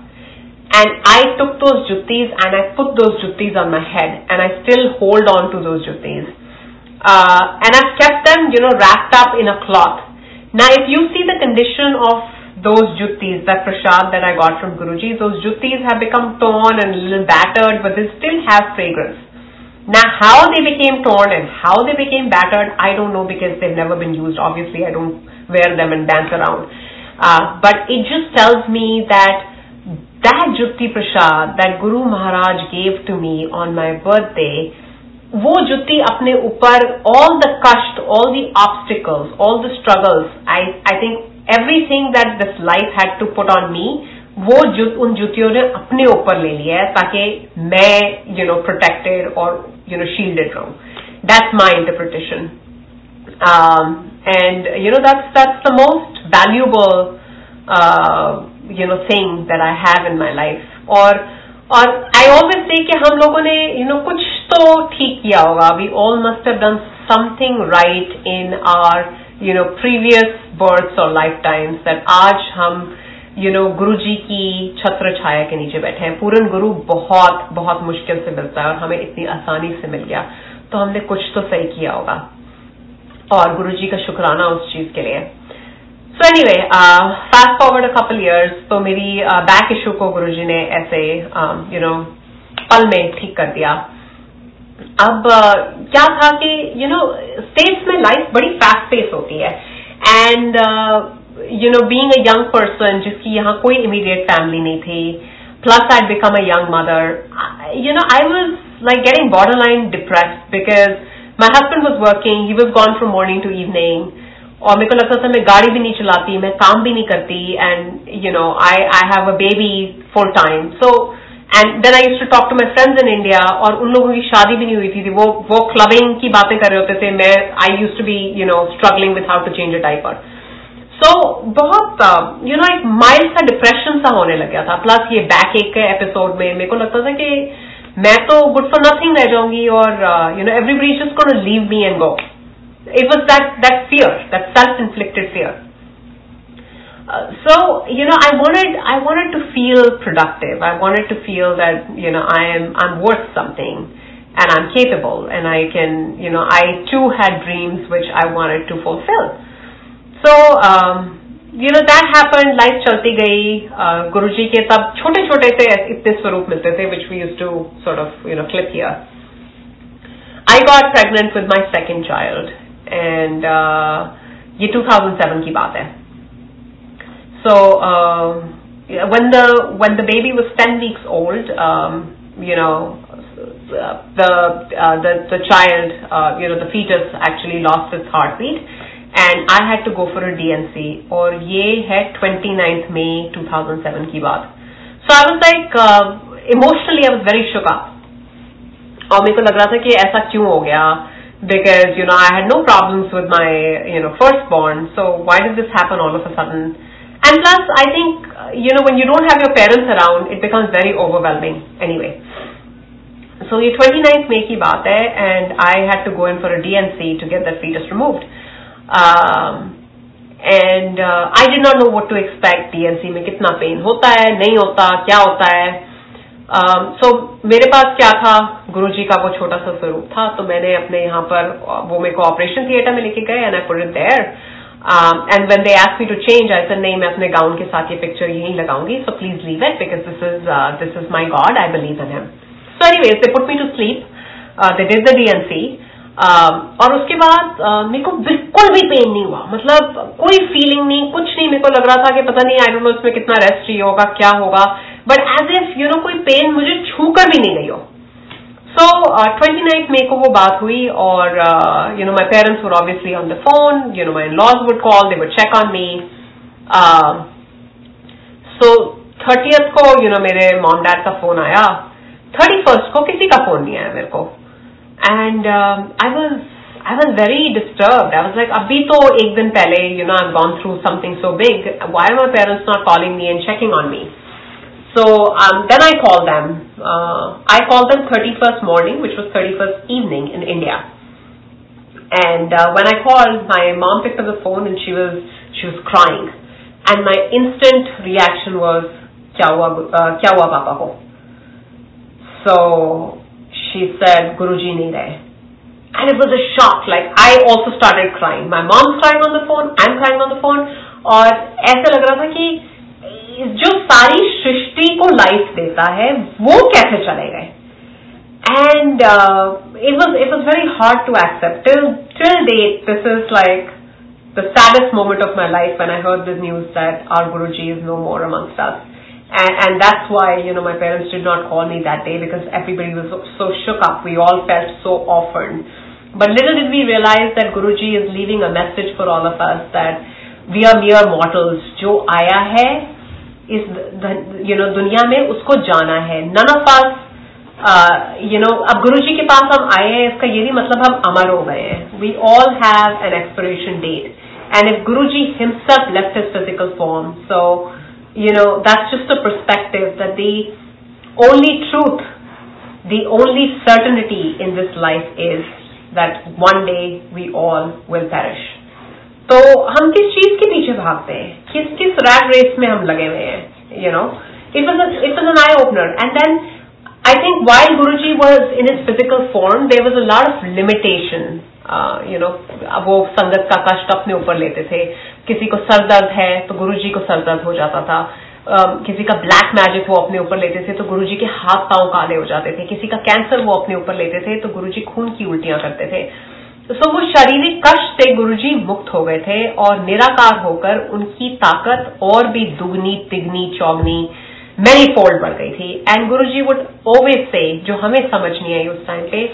And I took those juttis and I put those juttis on my head and I still hold on to those juttis. Uh, and I've kept them, you know, wrapped up in a cloth. Now, if you see the condition of those juttis, that prashad that I got from Guruji, those juttis have become torn and a little battered, but they still have fragrance. Now, how they became torn and how they became battered, I don't know because they've never been used. Obviously, I don't wear them and dance around. Uh, but it just tells me that that Jukti Prasad that Guru Maharaj gave to me on my birthday, वो जुत्ती अपने ऊपर all the कष्ट all the obstacles all the struggles I I think everything that this life had to put on me वो जु, उन जुतियों ने अपने ऊपर ले लिया है ताकि मैं यू नो प्रोटेक्टेड और यू नो शील्डेड रहूँ। That's my interpretation and you know that's that's the most valuable you know thing that I have in my life और और आई ऑलवेज से कि हम लोगों ने यू you नो know, कुछ तो ठीक किया होगा। We all must have done something right in our you know previous births और लाइफ टाइम्स दैट आज हम यू नो गुरु जी की छत्र छाया के नीचे बैठे हैं। पूरन गुरु बहुत बहुत मुश्किल से मिलता है और हमें इतनी आसानी से मिल गया। तो हमने कुछ तो सही किया होगा। और गुरु जी का शुक्राना उस चीज़ के लिए। So any way fast forward a couple years तो मेरी बैक uh, इशू को गुरु जी ने ऐसे यू नो पल में ठीक कर दिया। अब uh, क्या था कि यू नो स्टेट्स में लाइफ बड़ी फास्ट पेस होती है। And You know being a young person जिसकी यहाँ कोई इमीडिएट फैमिली नहीं थी plus I become a young mother you know I was like getting borderline depressed because my husband was working, he was gone from morning to evening. और मेरे को लगता था मैं गाड़ी भी नहीं चलाती मैं काम भी नहीं करती and you know I I have a baby full time so and then I use to talk to my friends in India और उन लोगों की शादी भी नहीं हुई थी वो वो क्लबिंग की बातें कर रहे होते थे मैं I use to be you know struggling with how to change a diaper सो बहुत यू नो एक माइल्ड सा डिप्रेशन सा होने लग गया था प्लस ये बैक एक के एपिसोड में मेरे को लगता था कि मैं तो गुड फॉर नथिंग रह जाऊंगी और you know everybody just gonna leave me and go it was that that fear, that self-inflicted fear. Uh, so you know, I wanted I wanted to feel productive. I wanted to feel that you know I am I'm worth something, and I'm capable, and I can you know I too had dreams which I wanted to fulfill. So um, you know that happened. Life चलती गई. Uh, गुरुजी के तब छोटे छोटे से इतने स्वरूप मिलते थे, which we used to sort of you know clip here. I got pregnant with my second child, and uh, ये 2007 की बात है so uh, when the when the baby was 10 weeks old um, you know the uh, the the child uh, you know the fetus actually lost its heartbeat and I had to go for a DNC और ये है 29th May 2007 की बात so I was like uh, emotionally I was very shook up और मेरे को लग रहा था कि ऐसा क्यों हो गया because you know I had no problems with my you know firstborn. So why did this happen all of a sudden? And plus, I think you know when you don't have your parents around, it becomes very overwhelming anyway. So ये 29th May की बात है and I had to go in for a DNC to get that fetus removed. Um, and uh, I did not know what to expect. DNC में कितना pain होता है नहीं होता क्या होता है? सो um, so, मेरे पास क्या था? गुरुजी का वो छोटा सा स्वरूप था तो मैंने अपने यहाँ पर वो मेरे को ऑपरेशन थिएटर में लेके गए and I put it there and when they ask me to change I sir नहीं मैं अपने गाउन के साथ ये पिक्चर यहीं लगाऊँगी so please leave it because this is this is my god I believe in him so anyways they put me to sleep they did the D and C और उसके बाद uh, मेरे को बिल्कुल भी पेन नहीं हुआ। मतलब कोई फीलिंग नहीं कुछ नहीं। मेरे को लग रहा था कि पता नहीं आई डोंट नो इसमें कितना रेस्ट चाहिए होगा क्या होगा। But as if you know कोई पेन मुझे छू कर भी नहीं गई हो। सो ट्वेंटी नाइन्थ मे को वो बात हुई और you know my parents were obviously on the phone you know my laws would call they would check on me so thirtieth को यू नो मेरे मॉम डैड का फ़ोन आया। Thirty first को किसी का फ़ोन नहीं आया मेरे को। and um, I was I was very disturbed. I was like, abhi to ek din pehle, you know, I've gone through something so big. Why are my parents not calling me and checking on me? So um, then I called them. Uh, I called them 31st morning, which was 31st evening in India. And uh, when I called, my mom picked up the phone and she was she was crying. And my instant reaction was, "Kya hua, uh, kya hua papa ko?" So she said, "Guruji nahi rahe." And it was a shock. Like I also started crying. My mom's crying on the phone. I'm crying on the phone. और ऐसा लग रहा था कि जो सारी सृष्टि को life देता है वो कैसे चले गए and it was it was very hard to accept till till date this is like the saddest moment of my life when I heard the news that our Guruji is no more amongst us. And, and that's why, you know, my parents did not call me that day because everybody was so, so shook up. We all felt so orphaned. But little did we realize that Guruji is leaving a message for all of us that we are mere mortals. जो आया है इस you know दुनिया में उसको जाना है none of us you know अब गुरु जी के पास हम आए हैं इसका ये भी मतलब हम अमर हो गए हैं we all have an expiration date and if guru ji himself left his physical form so you know that's just a perspective that the only truth the only certainty in this life is that one day we all will perish. तो हम किस चीज़ के पीछे भागते हैं? किस किस rat race में हम लगे हुए हैं? You know it was it was an eye opener and then I think while Guru ji was in his physical form there was a lot of limitation you know वो संगत का कष्ट अपने ऊपर लेते थे। किसी को सर दर्द है तो गुरु जी को सर दर्द हो जाता था। किसी का ब्लैक मैजिक वो अपने ऊपर लेते थे तो गुरु जी के हाथ पाँव काले हो जाते थे। किसी का कैंसर वो अपने ऊपर लेते थे तो गुरु जी खून की उल्टियाँ करते थे। तो वो शारीरिक कष्ट से गुरुजी मुक्त हो गए थे और निराकार होकर उनकी ताकत और भी दुगनी, तिगनी, चौगनी मैरी फोल्ड बढ़ गई थी। एंड गुरु जी वुड ओवेज से जो हमें समझ नहीं आई उस टाइम पे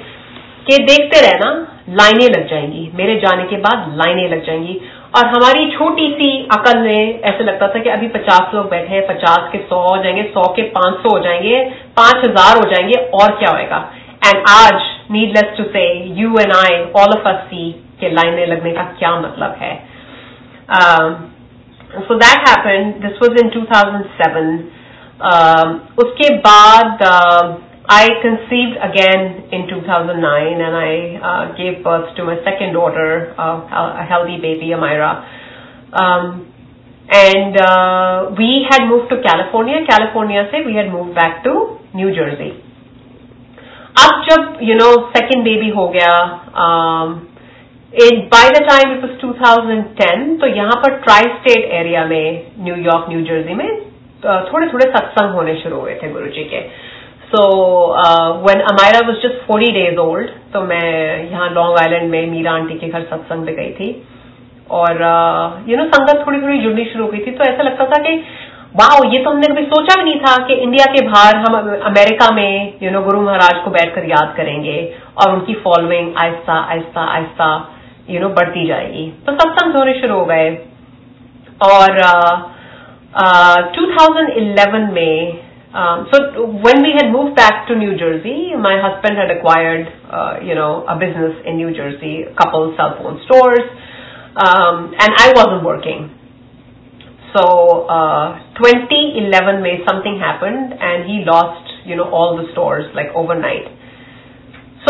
कि देखते रहना लाइनें लग जाएँगी। मेरे जाने के बाद लाइनें लग जाएँगी। और हमारी छोटी सी अकल में ऐसे लगता था कि अभी पचास लोग बैठे हैं पचास के सौ हो जाएँगे सौ के पाँच सौ हो जाएँगे पाँच हज़ार हो जाएँगे और क्या होएगा? And as needless to say you and I all of us see के लाइनें लगने का क्या मतलब है। So that happen this was in 2007 uh, उसके बाद uh, I conceived again in 2009 and I uh, gave birth to my second daughter, uh, a healthy baby, Amira. Um, and uh, we had moved to California. California से we had moved back to New Jersey. अब जब you know second baby हो गया um, it, by the time it was 2010 तो यहाँ पर tri state area में New York new Jersey में थोड़े थोड़े सत्संग होने शुरू हुए थे गुरु जी के so when Amaira was just forty days old तो मैं यहाँ लॉन्ग आइलैंड में मीरा आंटी के घर सत्संग में गई थी। और यू uh, नो संगत थोड़ी थोड़ी जुड़नी शुरू हो गई थी तो ऐसा लगता था कि वाह ये तो हमने कभी सोचा भी नहीं था कि इंडिया के बाहर हम अमेरिका में यू नो गुरु महाराज को बैठकर याद करेंगे और उनकी following Aahista Aahista Aahista you know बढ़ती जाएगी। तो सत्संग होने शुरू हो गए। और uh, uh, 2011 में Um, so when we had moved back to New Jersey, my husband had acquired, uh, you know, a business in New Jersey, a couple cell phone stores, um, and I wasn't working. So uh, 2011 May something happened, and he lost, you know, all the stores like overnight.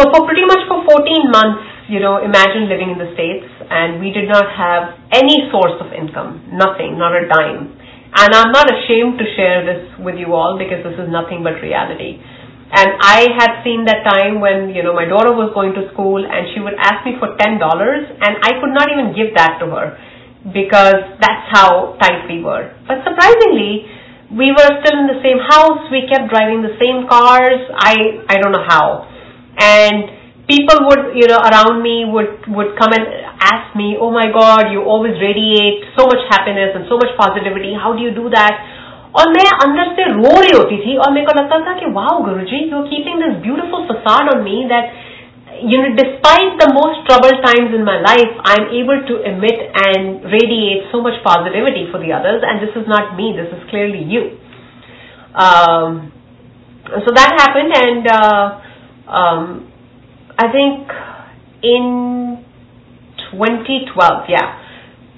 So for pretty much for 14 months, you know, imagine living in the States, and we did not have any source of income, nothing, not a dime. And I'm not ashamed to share this with you all because this is nothing but reality. And I had seen that time when, you know, my daughter was going to school and she would ask me for $10 and I could not even give that to her because that's how tight we were. But surprisingly, we were still in the same house. We kept driving the same cars. I, I don't know how. And people would, you know, around me would, would come and ask me, oh my God, you always radiate so much happiness and so much positivity. How do you do that? और मैं अंदर से रो रही होती थी और मेरे को लगता था कि wow Guruji you are keeping this beautiful facade on me that you know, despite the most troubled times in my life, I'm able to emit and radiate so much positivity for the others, and this is not me, this is clearly you. Um, so that happened, and uh, um, I think in 2012, yeah,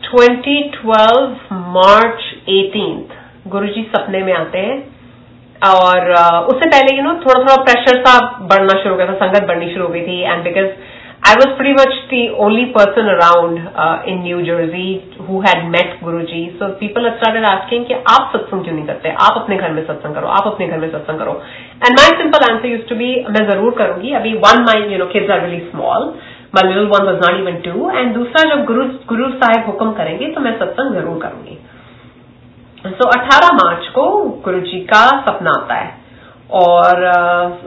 2012 March 18th, Guruji सपने में आते हैं। और uh, उससे पहले you know थोड़ा थोड़ा pressure सा बढ़ना शुरू हो गया था संगत बढ़नी शुरू हो गई थी। And because I was pretty much the only person around uh, in New Jersey who had met Guruji. So people had started asking कि आप सत्संग क्यों नहीं करते आप अपने घर में सत्संग करो आप अपने घर में सत्संग करो And my simple answer used to be मैं ज़रूर करूँगी अभी one my you know kids are really small my little one was not even two and दूसरा जब गुरु गुरु साहिब हुक्म करेंगे तो मैं सत्संग ज़रूर करूँगी So 18 मार्च को गुरुजी का सपना आता है और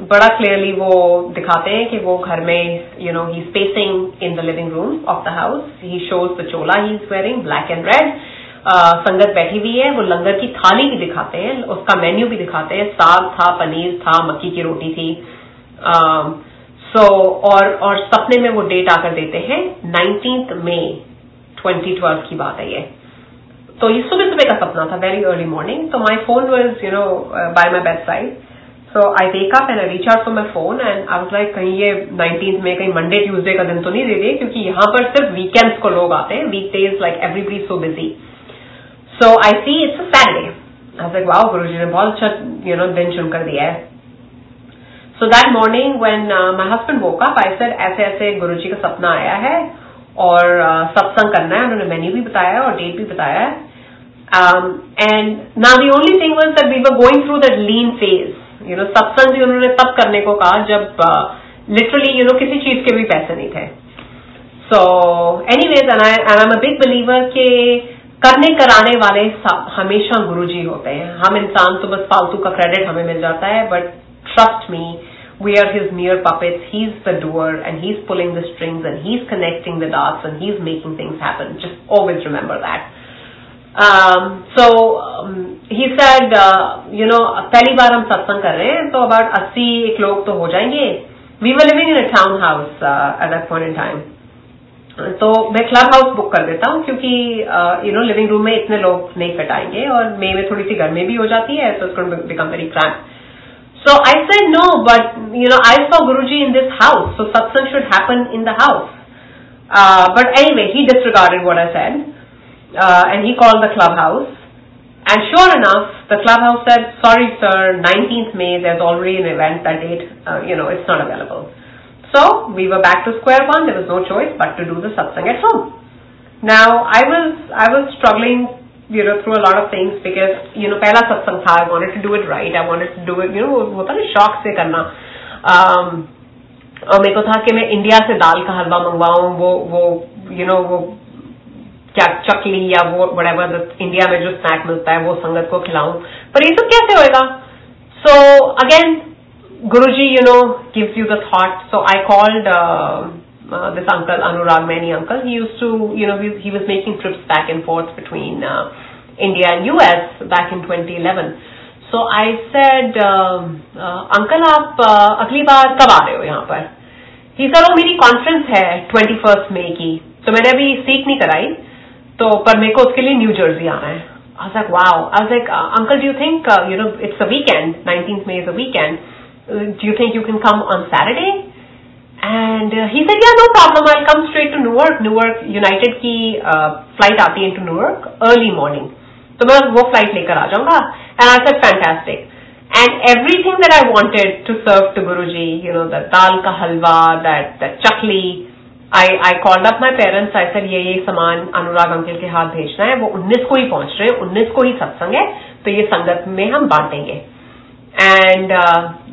बड़ा क्लियरली वो दिखाते हैं कि वो घर में you know he spacing in the living room of the house he shows the chola he is wearing black and red संगत बैठी हुई है वो लंगर की थाली भी दिखाते हैं उसका मेन्यू भी दिखाते हैं। साग था पनीर था मक्की की रोटी थी। सो so, और और सपने में वो डेट आकर देते हैं नाइनटीन मई 2012 की बात है ये। तो ये सुबह सुबह का सपना था वेरी अर्ली मॉर्निंग तो my phone was you know by my best side So I up and I reach out for my phone and I was like कहीं ये 19th में कहीं मंडे ट्यूजडे का दिन तो नहीं दे रही क्योंकि यहाँ पर सिर्फ़ वीकेंड्स को लोग आते हैं। Week days like everybody so busy so I see it's a Saturday I like wow Guru ji ने बहुत अच्छा यू नो दिन चुन कर दिया है. So that morning when my husband woke up I said ऐसे ऐसे गुरु जी का सपना आया है और uh, सत्संग करना है। उन्होंने मेन्यू भी बताया और डेट भी बताया। है and now the only thing was that we were going through that lean phase you know सत्संग भी उन्होंने तब करने को कहा जब लिटरली यू नो किसी चीज़ के भी पैसे नहीं थे so anyways and I am a big believer के करने कराने वाले हमेशा गुरु जी होते हैं हम इंसान तो बस फालतू का क्रेडिट हमें मिल जाता है but trust me we are his mere puppets. He's the doer and he's pulling the strings and he's connecting the dots and he's making things happen. Just always remember that. So he said you know पहली बार हम सत्संग कर रहे हैं तो about अस्सी एक लोग तो हो जाएँगे। We were living in a town house at that point in time तो मैं क्लब हाउस बुक कर देता हूँ, क्योंकि यू नो लिविंग रूम में इतने लोग नहीं फिट आएँगे और मे में थोड़ी सी गर्मी भी हो जाती है तो it's become very cramp so I said no but you know I saw Guru ji in this house so satsang should happen in the house but any way he disregarded what I said And he call the club house And sure enough, the clubhouse said, sorry sir, 19th May, there's already an event, that date, uh, you know, it's not available. So we were back to square one. There was no choice but to do the satsang at home. Now I was I was struggling, you know, through a lot of things because you know पहला satsang था. I wanted to do it right. I wanted to do it, you know, होता ना शौक से करना. Um, और मेरे को था कि मैं इंडिया से दाल का हलवा मंगवाऊं वो वो यू you नो know, वो क्या चकली या वो वटेवर इंडिया में जो स्नैक मिलता है वो संगत को खिलाऊं। पर ये सब कैसे होएगा? So again Guruji you know gives you the thought so I called this uncle Anurag Mani uncle he use to you know he was making trips back and forth between India and US back in twenty eleven so I said uncle आप uh, अगली बार कब आ रहे हो यहाँ पर? He said वो मेरी कॉन्फ्रेंस है ट्वेंटी फ़र्स्ट मे की. तो मैंने अभी सीख नहीं कराई। तो पर मेरे को उसके लिए न्यू जर्सी आना है। आज लाइक वाओ आज like uncle do you think you know it's a weekend nineteen May is a week end do think you can come on Saturday and he said yeah no problem I come straight to New York New York United की flight आती है to New York early morning तो मैं वो flight लेकर आ जाऊँगा। And I said fantastic and everything that I wanted to serve to Guru ji you know दाल का हलवा that that chakli I I called up my parents. I said, ये ये सामान अनुराग अंकल के हाथ भेजना है. वो 19 को ही पहुँच रहे हैं. 19 को ही सत्संग है. तो ये संगत में हम बांटेंगे. एंड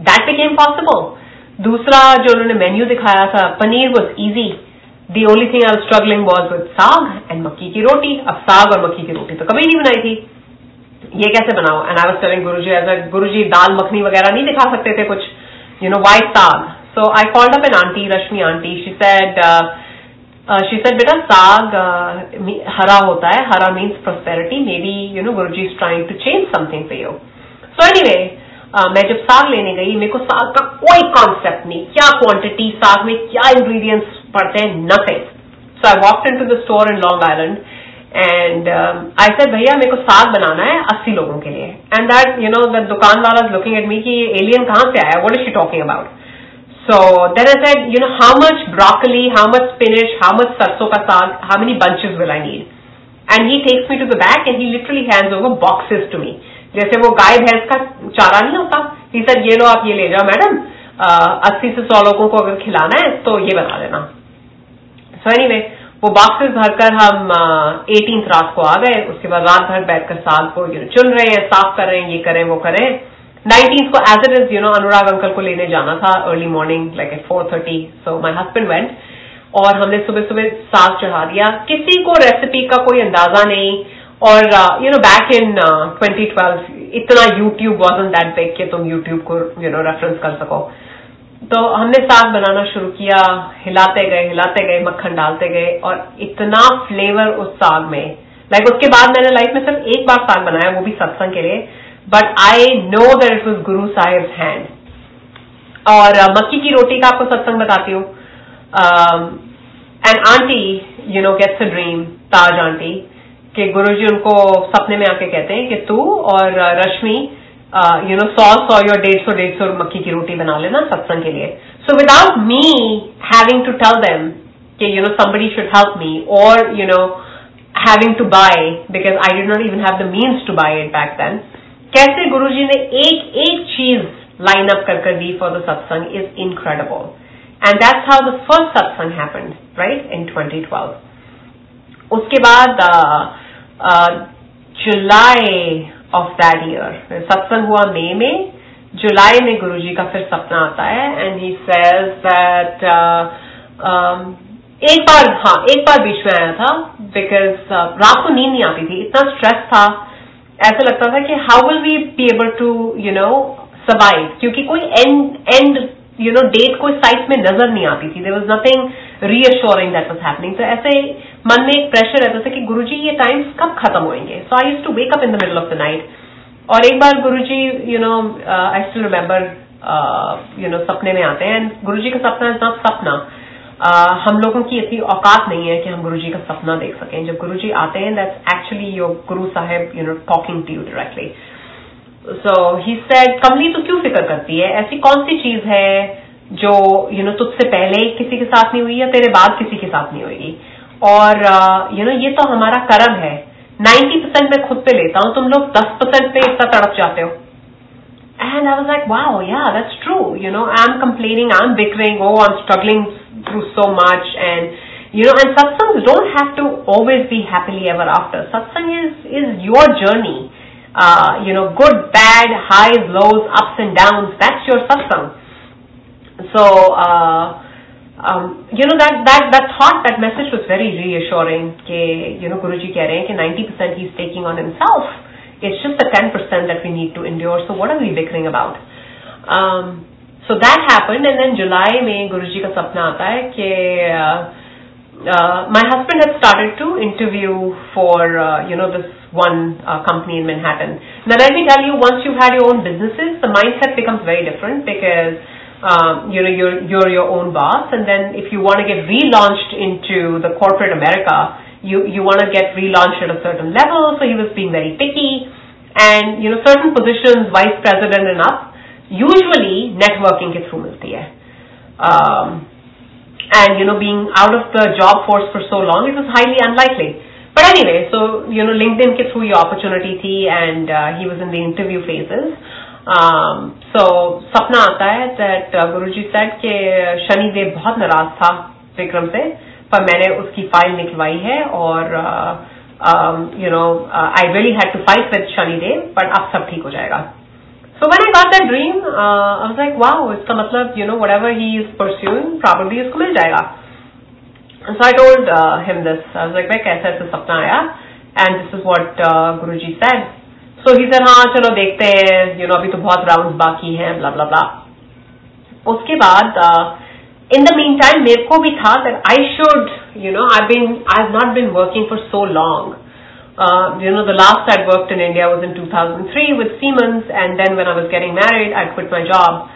दैट बिकेम पॉसिबल दूसरा जो उन्होंने मेन्यू दिखाया था paneer was easy the only thing I struggling was with saag and मक्की की रोटी अब साग और मक्की की रोटी तो कभी नहीं बनाई थी ये कैसे बनाओ and I was telling Guru ji as Guru ji dal makhani वगैरह नहीं दिखा सकते थे कुछ you know white saag so I called up an aunty Rashmi aunty she said she said बेटा साग uh, हरा होता है हरा means prosperity maybe you know Guru ji is trying to change something for you so anyway मैं जब साग लेने गई मेरे को साग का कोई कॉन्सेप्ट नहीं। क्या क्वांटिटी साग में क्या इंग्रेडिएंट्स पड़ते हैं? Nothing so I walk into the store in Long Island and I said भैया मेरे को साग बनाना है अस्सी लोगों के लिए. And that you know the दुकान वाला लुकिंग एट मी कि एलियन कहाँ से आया? What is she talking about So then I said, you know, how much broccoli, how much spinach, how much sarso ka saag, how many bunches will I need? And he takes me to the back and he literally hands over boxes to me. जैसे वो गाय भैंस का चारा नहीं होता ही said ये लो आप ये ले जाओ मैडम अस्सी से सौ लोगों को अगर खिलाना है तो ये बता देना सो एनी वो बॉक्सेस भरकर हम एटीन रात को आ गए उसके बाद रात भर बैठकर साग को यू चुन रहे हैं साफ़ कर रहे हैं ये करें वो करें नाइनटीन को as it is you know Anurag uncle को लेने जाना था early morning like at four thirty so my husband went और हमने सुबह सुबह साग चढ़ा दिया। किसी को रेसिपी का कोई अंदाज़ा नहीं और यू नो बैक इन 2012 इतना यूट्यूब वॉजन दैट बिग कि तुम यूट्यूब को यू नो रेफरेंस कर सको। तो हमने साग बनाना शुरू किया हिलाते गए हिलाते गए मक्खन डालते गए और इतना फ्लेवर उस साग में। लाइक like, उसके बाद मैंने लाइफ में सिर्फ़ एक बार साग बनाया वो भी सत्संग के लिए। But I know that it was Guru Sahib hand और uh, मक्की की रोटी का आपको सत्संग बताती हूँ। And aunty you know gets a dream Taj aunty कि गुरुजी उनको सपने में आके कहते हैं कि तू और रश्मि यू नो सौ सौ या डेढ़ सौ डेढ़ सौ मक्की की रोटी बना लेना सत्संग के लिए। So without me having to tell them कि you know somebody should help me और you know having to buy because I did not even have the means to buy it back then कैसे गुरुजी ने एक एक चीज़ line up कर कर दी for the satsang is incredible and that's how the first satsang happened right in 2012 उसके बाद जुलाई of that year सत्संग हुआ मई में जुलाई में गुरुजी का फिर सपना आता है एंड ही सेज दैट एक बार हाँ एक बार बीच में आया था बिकॉज़ uh, रात को नींद नहीं आती थी इतना स्ट्रेस था ऐसा लगता था कि how will we be able to you know survive क्योंकि कोई and and you know that कोई साइट में नज़र नहीं आती थी. There was nothing reassuring that was happening तो ऐसे मन में एक प्रेशर रहता था कि गुरु जी ये टाइम्स कब खत्म होंगे so I use to wake up in the middle of the night और एक बार Guru ji you know I still remember you know सपने में आते हैं. एंड गुरु जी का सपना इज़ नॉट सपना. Uh, हम लोगों की इतनी औकात नहीं है कि हम गुरु जी का सपना देख सकें। जब गुरु जी आते हैं that's actually your Guru Saheb you know talking to you directly so he said कमली तो क्यों फ़िक्र करती है? ऐसी कौन सी चीज़ है जो यू you नो know, तुझसे पहले किसी के साथ नहीं हुई या तेरे बाद किसी के साथ नहीं होगी और you uh, know you know, ये तो हमारा कर्म है। 90 परसेंट मैं खुद पे लेता हूँ तुम लोग 10 परसेंट पे इतना तड़प जाते हो। And I was like wow yeah that's true you know I am complaining I am bickering oh I am struggling through so much and you know and satsangs don't have to always be happily ever after. Satsang is is your journey. Uh, you know good bad highs lows ups and downs that's your satsang. So uh, um, you know that that that thought that message was very reassuring ke, you know guruji keh rahe hain 90% he's taking on himself. It's just the 10% that we need to endure. So what are we bickering about? Um, so that happened and then july mein guruji ka sapna aata hai ki uh, uh, my husband had started to interview for uh, you know this one uh, company in Manhattan. Now let me tell you, once you've had your own businesses, the mindset becomes very different because um, you know, you're, you're your own boss. And then if you want to get relaunched into the corporate America, you, you want to get relaunched at a certain level. So he was being very picky. And, you know, certain positions, vice president and up, usually networking के through मिलती है. And you know being out of the job force for so long it was highly unlikely but anyway so you know link के through ये opportunity थी and he was in the interview phases so सपना आता है that Guru ji said के शनिदेव बहुत नाराज़ था विक्रम से, पर मैंने उसकी फ़ाइल निकलवाई है और you know I really had to fight with Shanidev but अब सब ठीक हो जाएगा. so when I got that dream I was like wow इसका मतलब you know whatever he is pursuing probably उसको मिल जाएगा so I told him this I was like मैं कैसे ऐसे सपना आया and this is what Guruji said so he sir हाँ चलो देखते हैं यू नो अभी तो बहुत राउंड बाकी हैं ब्ला ब्ला ब्ला उसके बाद इन द मीन टाइम मेरे को भी था that I should you know I been I have not been working for so long Uh, you know, the last I'd worked in India was in 2003 with Siemens, and then when I was getting married, I quit my job.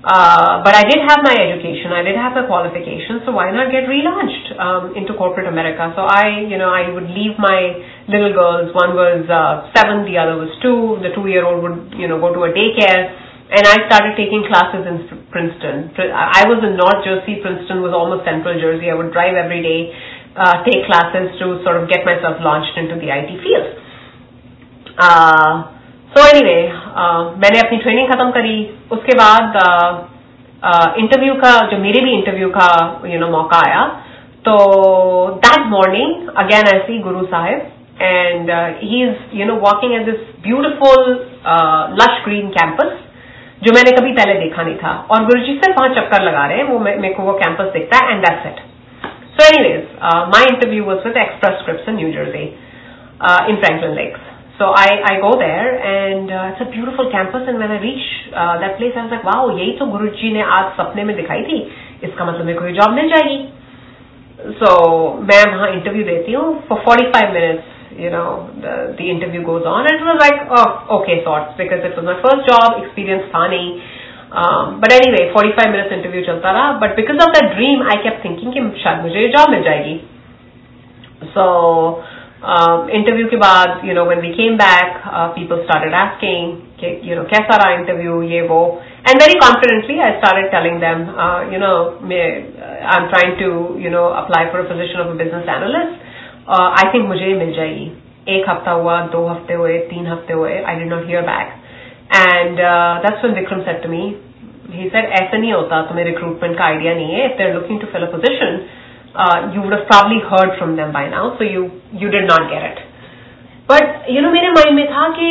Uh, but I did have my education, I did have the qualifications, so why not get relaunched um, into corporate America? So I, you know, I would leave my little girls. One was uh, seven, the other was two. The two-year-old would, you know, go to a daycare, and I started taking classes in Princeton. I was in North Jersey. Princeton was almost Central Jersey. I would drive every day, uh, take classes to sort of get myself launched into the IT field. Uh, so anyway मैंने अपनी training खत्म करी। उसके बाद interview uh, uh, का जो मेरे भी इंटरव्यू का you know, मौका आया। तो that morning again I see Guru Sahib and he is you know walking at this beautiful lush green campus जो मैंने कभी पहले देखा नहीं था। और गुरु जी सिर्फ़ वहाँ चक्कर लगा रहे हैं। वो मेरे को वो कैंपस दिखता है and that's it so anyways my interview was with Express Script in New Jersey in Franklin Lakes So I, I go there and uh, it's a beautiful campus and when I reach uh, that place I was like wow यही तो गुरु जी ने आज सपने में दिखाई थी इसका मतलब मेरे को ये जॉब मिल जाएगी so मैं वहाँ इंटरव्यू देती हूँ for 45 minutes you know the, the interview goes on and it was like oh okay thoughts because it was my first job experience था नहीं um, but anyway 45 minutes interview चलता रहा but because of that dream I kept thinking कि शायद मुझे job मिल जाएगी। So interview um, के बाद you know when we came back people started asking you know कैसा रहा इंटरव्यू ये वो। And very confidently I started telling them you know may I am trying to you know apply for position of a business analyst I think मुझे मिल जाएगी। एक हफ़्ता हुआ दो हफ़्ते हुए तीन हफ़्ते हुए I did not hear back and that's when Vikram said to me he said ऐसा नहीं होता तुम्हें रिक्रूटमेंट का आइडिया नहीं है if they are looking to fill a position you would would have probably heard from them by now, you you you did not get it. But you मेरे mind में था कि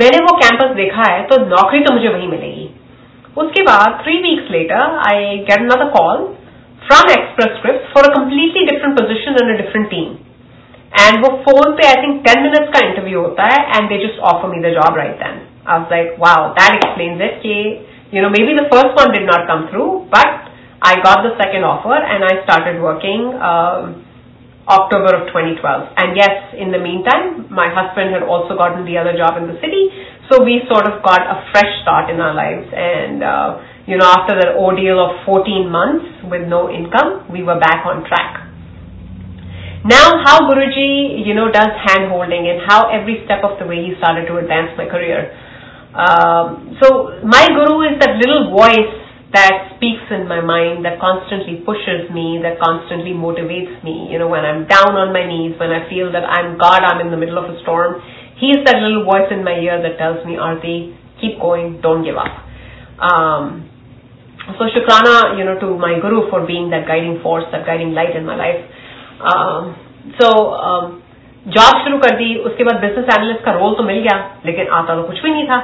मैंने वो कैंपस देखा है तो नौकरी तो मुझे वहीं मिलेगी। उसके बाद three weeks later I get another call from Express Script for a completely different position in a different team and वो फ़ोन पे आई थिंक टेन मिनट्स का इंटरव्यू होता है and they just offer me the job right then I was like, wow, that explains it. Okay, you know, maybe the first one did not come through, but I got the second offer and I started working uh, October of 2012. And yes, in the meantime, my husband had also gotten the other job in the city, so we sort of got a fresh start in our lives. And uh, you know, after that ordeal of 14 months with no income, we were back on track. Now, how Guruji, you know, does handholding and how every step of the way he started to advance my career. Um, so my guru is that little voice that speaks in my mind, that constantly pushes me, that constantly motivates me. You know, when I'm down on my knees, when I feel that I'm God, I'm in the middle of a storm, He's that little voice in my ear that tells me, Arti, keep going, don't give up. Um, so Shukrana, you know, to my guru for being that guiding force, that guiding light in my life. Um, so um, job शुरू कर दी उसके बाद business analyst का role तो मिल गया लेकिन आता तो कुछ भी नहीं था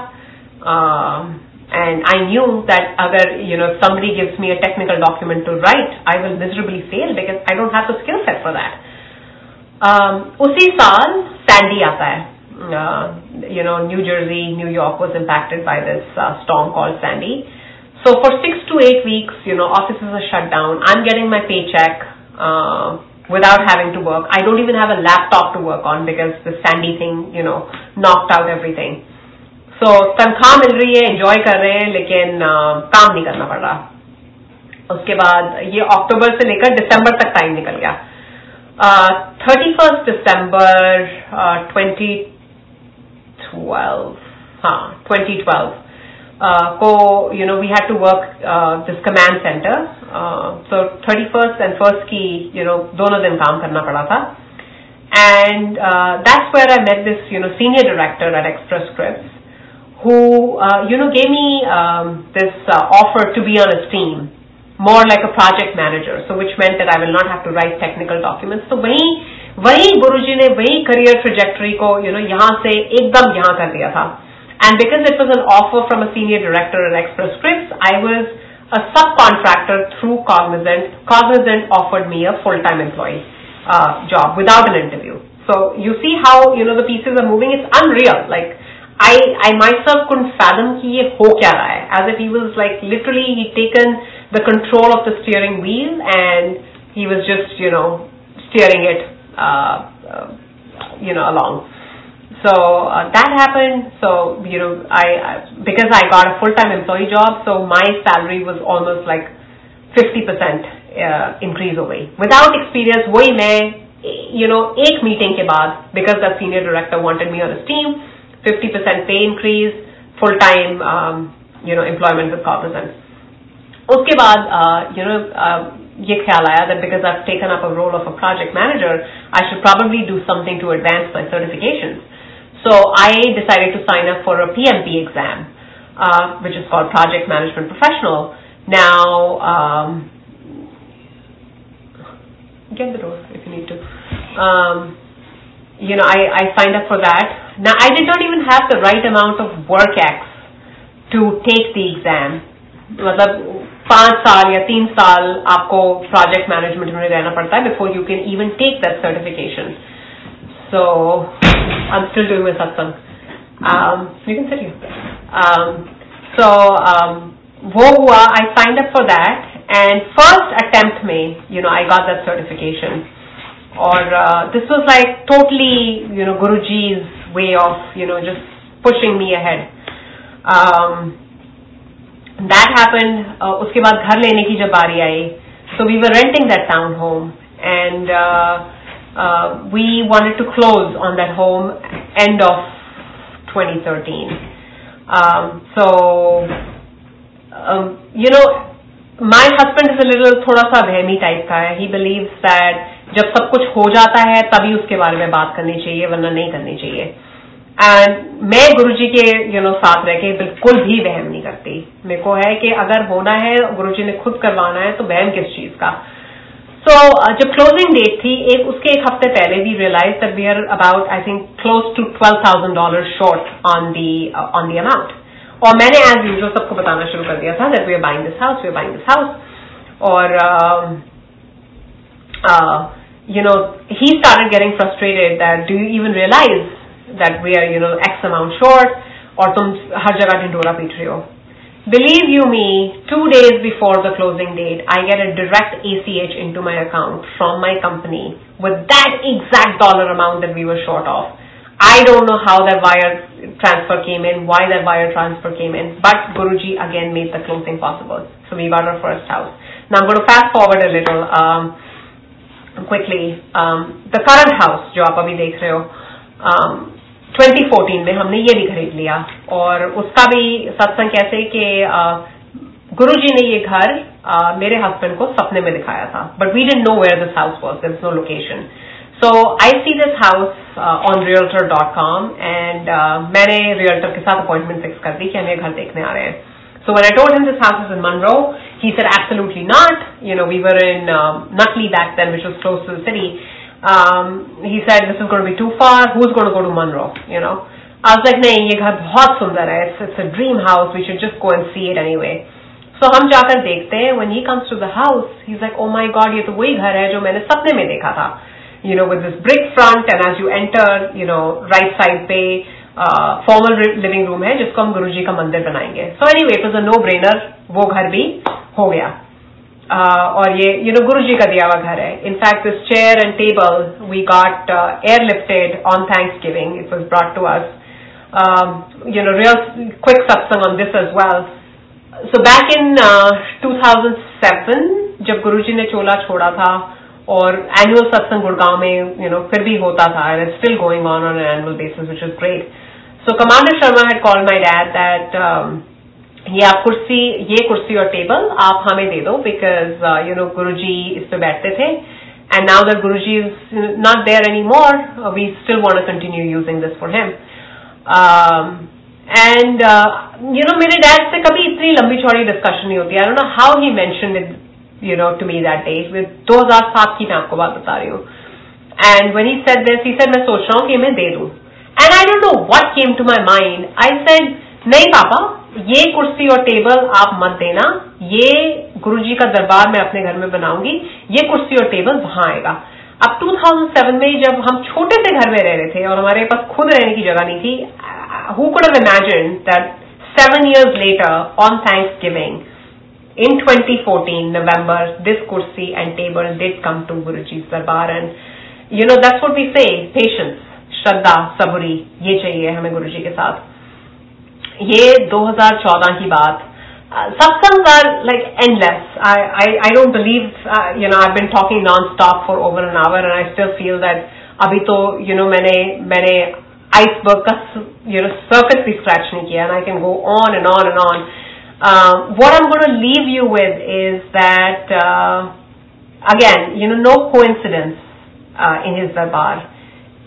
uh, and I knew that agar, you know, if somebody gives me a technical document to write, I will miserably fail because I don't have the skill set for that. Um, उसी साल Sandy आता है. Uh, you know, New Jersey, New York was impacted by this uh, storm called Sandy. So for six to eight weeks, you know, offices are shut down. I'm getting my paycheck uh, without having to work. I don't even have a laptop to work on because the Sandy thing, you know, knocked out everything. so so, तनख्वाह मिल रही है enjoy कर रहे हैं लेकिन आ, काम नहीं करना पड़ रहा। उसके बाद ये अक्टूबर से लेकर दिसंबर तक टाइम निकल गया। थर्टी फ़र्स्ट दिसंबर ट्वेंटी ट्वेल्व हाँ ट्वेंटी ट्वेल्व को you know we had to work this command center so thirty first and first की यू नो दोनों दिन काम करना पड़ा था। And that's where I met this you know senior director at Express Script who, uh, you know, gave me um, this uh, offer to be on a team, more like a project manager, so which meant that I will not have to write technical documents. So वही वही गुरुजी ने वही career trajectory को, you know, यहाँ से एकदम यहाँ कर दिया था. And because it was an offer from a senior director at Express Scripts, I was a subcontractor through Cognizant. Cognizant offered me a full-time employee uh, job without an interview. So you see how, you know, the pieces are moving. It's unreal. Like, I, I myself couldn't fathom कि ये हो क्या रहा है as if he was like literally he'd taken the control of the steering wheel and he was just you know steering it uh, uh, you know along so uh, that happened so you know I, I because I got a full-time employee job so my salary was almost like 50% uh, increase हो गई without experience वही मैं you know एक meeting के बाद because the senior director wanted me on his team 50% pay increase, full-time, um, you know, employment with Cognizant. उसके बाद, uh, you know, uh, ये ख्याल आया that because I've taken up a role of a project manager, I should probably do something to advance my certifications. So I decided to sign up for a PMP exam, uh, which is called Project Management Professional. Now, um, get the door if you need to. Um, you know, I, I signed up for that. Now, I did not even have the right amount of work X to take the exam. मतलब पाँच साल या तीन साल आपको project management में रहना पड़ता है before you can even take that certification so I am still doing my satsang you can sit here so वो हुआ I signed up for that and first attempt में you know I got that certification or uh, this was like totally, you know, Guruji's way of, you know, just pushing me ahead. Um, that happened. Uh, उसके बाद घर लेने की जब बारी आई, so we were renting that town home, and uh, uh, we wanted to close on that home end of 2013. Um, so, um, you know, my husband is a little thoda sa vehmi type ka hai. He believes that जब सब कुछ हो जाता है तभी उसके बारे में बात करनी चाहिए वरना नहीं करनी चाहिए। एंड मैं गुरु जी के यू you नो know, साथ रह के बिल्कुल भी वहम नहीं करती। मेरे को है कि अगर होना है गुरु जी ने खुद करवाना है तो वहम किस चीज़ का? सो so, जब क्लोजिंग डेट थी एक उसके एक हफ़्ते पहले भी realize that we are about I think close to twelve thousand dollar short on the on the amount और मैंने एज यूजल सबको बताना शुरू कर दिया था that we are buying this house we are buying this house और uh, uh, you know, he started getting frustrated that do you even realize that we are, you know, X amount short or तुम हर जगह ढिंडोरा पीट रहे हो Believe you me, two days before the closing date, I get a direct ACH into my account from my company with that exact dollar amount that we were short of. I don't know how that wire transfer came in, why that wire transfer came in, but Guruji again made the closing possible. So we got our first house. Now I'm going to fast forward a little um, quickly. Um, the current house जो आप अभी देख रहे हो um, 2014 में हमने ये भी खरीद लिया और उसका भी सत्संग कैसे कि गुरु जी ने ये घर uh, मेरे हस्बैंड को सपने में दिखाया था but we didn't know where this house was this no location so I see this house on realtor dot com and मैंने रियल्टर के साथ अपॉइंटमेंट फिक्स कर दी कि हम ये घर देखने आ रहे हैं So when I told him this house is in Monroe, he said absolutely not. You know, we were in um, Nutley back then, which was close to the city. um, he said this is going to be too far who's going to go to Monroe you know I was like नहीं ये घर बहुत सुंदर है it's, it's a dream house we should just go and see it anyway so हम जाकर देखते हैं when he comes to the house he's like oh my god ये तो वही घर है जो मैंने सपने में देखा था you know with this brick front and as you enter you know right side पे Formal uh, living room है जिसको हम गुरुजी का मंदिर बनाएँगे। So anyway it a no brainer वो घर भी हो गया। uh, और ये यू नो गुरु जी का दिया हुआ घर है। In fact this chair and table we got airlifted on Thanksgiving it was brought to us you know quick satsang on this as well so back in 2007 जब गुरु जी ने चोला छोड़ा था और एनुअल सत्संग गुड़गांव में यू you नो know, फिर भी होता था and still going on on an annual basis which is great so commander Sharma had called my dad that ये आप कुर्सी ये कुर्सी और टेबल आप हमें दे दो because you know Guru ji इस पे बैठते थे and now that Guru ji is not there any more we still want continue using this for him and you know मेरे डैड से कभी इतनी लंबी चौड़ी डिस्कशन नहीं होती. I know how he mention it you know to me that day दो हज़ार सात की मैं आपको बात बता रही हूँ. And when he said this he मैं सोच रहा हूँ कि मैं दे दूँ. And I don't know what came to my mind I said नहीं पापा, ये कुर्सी और टेबल आप मत देना। ये गुरुजी का दरबार मैं अपने घर में बनाऊँगी। ये कुर्सी और टेबल वहाँ आएगा. अब 2007 में जब हम छोटे से घर में रह रहे थे और हमारे पास खुद रहने की जगह नहीं थी who could have imagine that seven years later on Thanksgiving in 2014 November, this kursi and table did come to Guruji's darbar and, you know, that's what we say, patience. श्रद्धा सबुरी ये चाहिए हमें गुरु जी के साथ। ये 2014 की बात। Satsang are like endless I don't believe you know I been talking non stop for over an hour and I still feel that अभी तो यू नो मैंने मैंने आइसबर्ग का यू नो सर्कस भी स्क्रैच नहीं किया and I can go on and on and on going to leave you with is that uh, again, you know, no coincidence uh, in his darbar.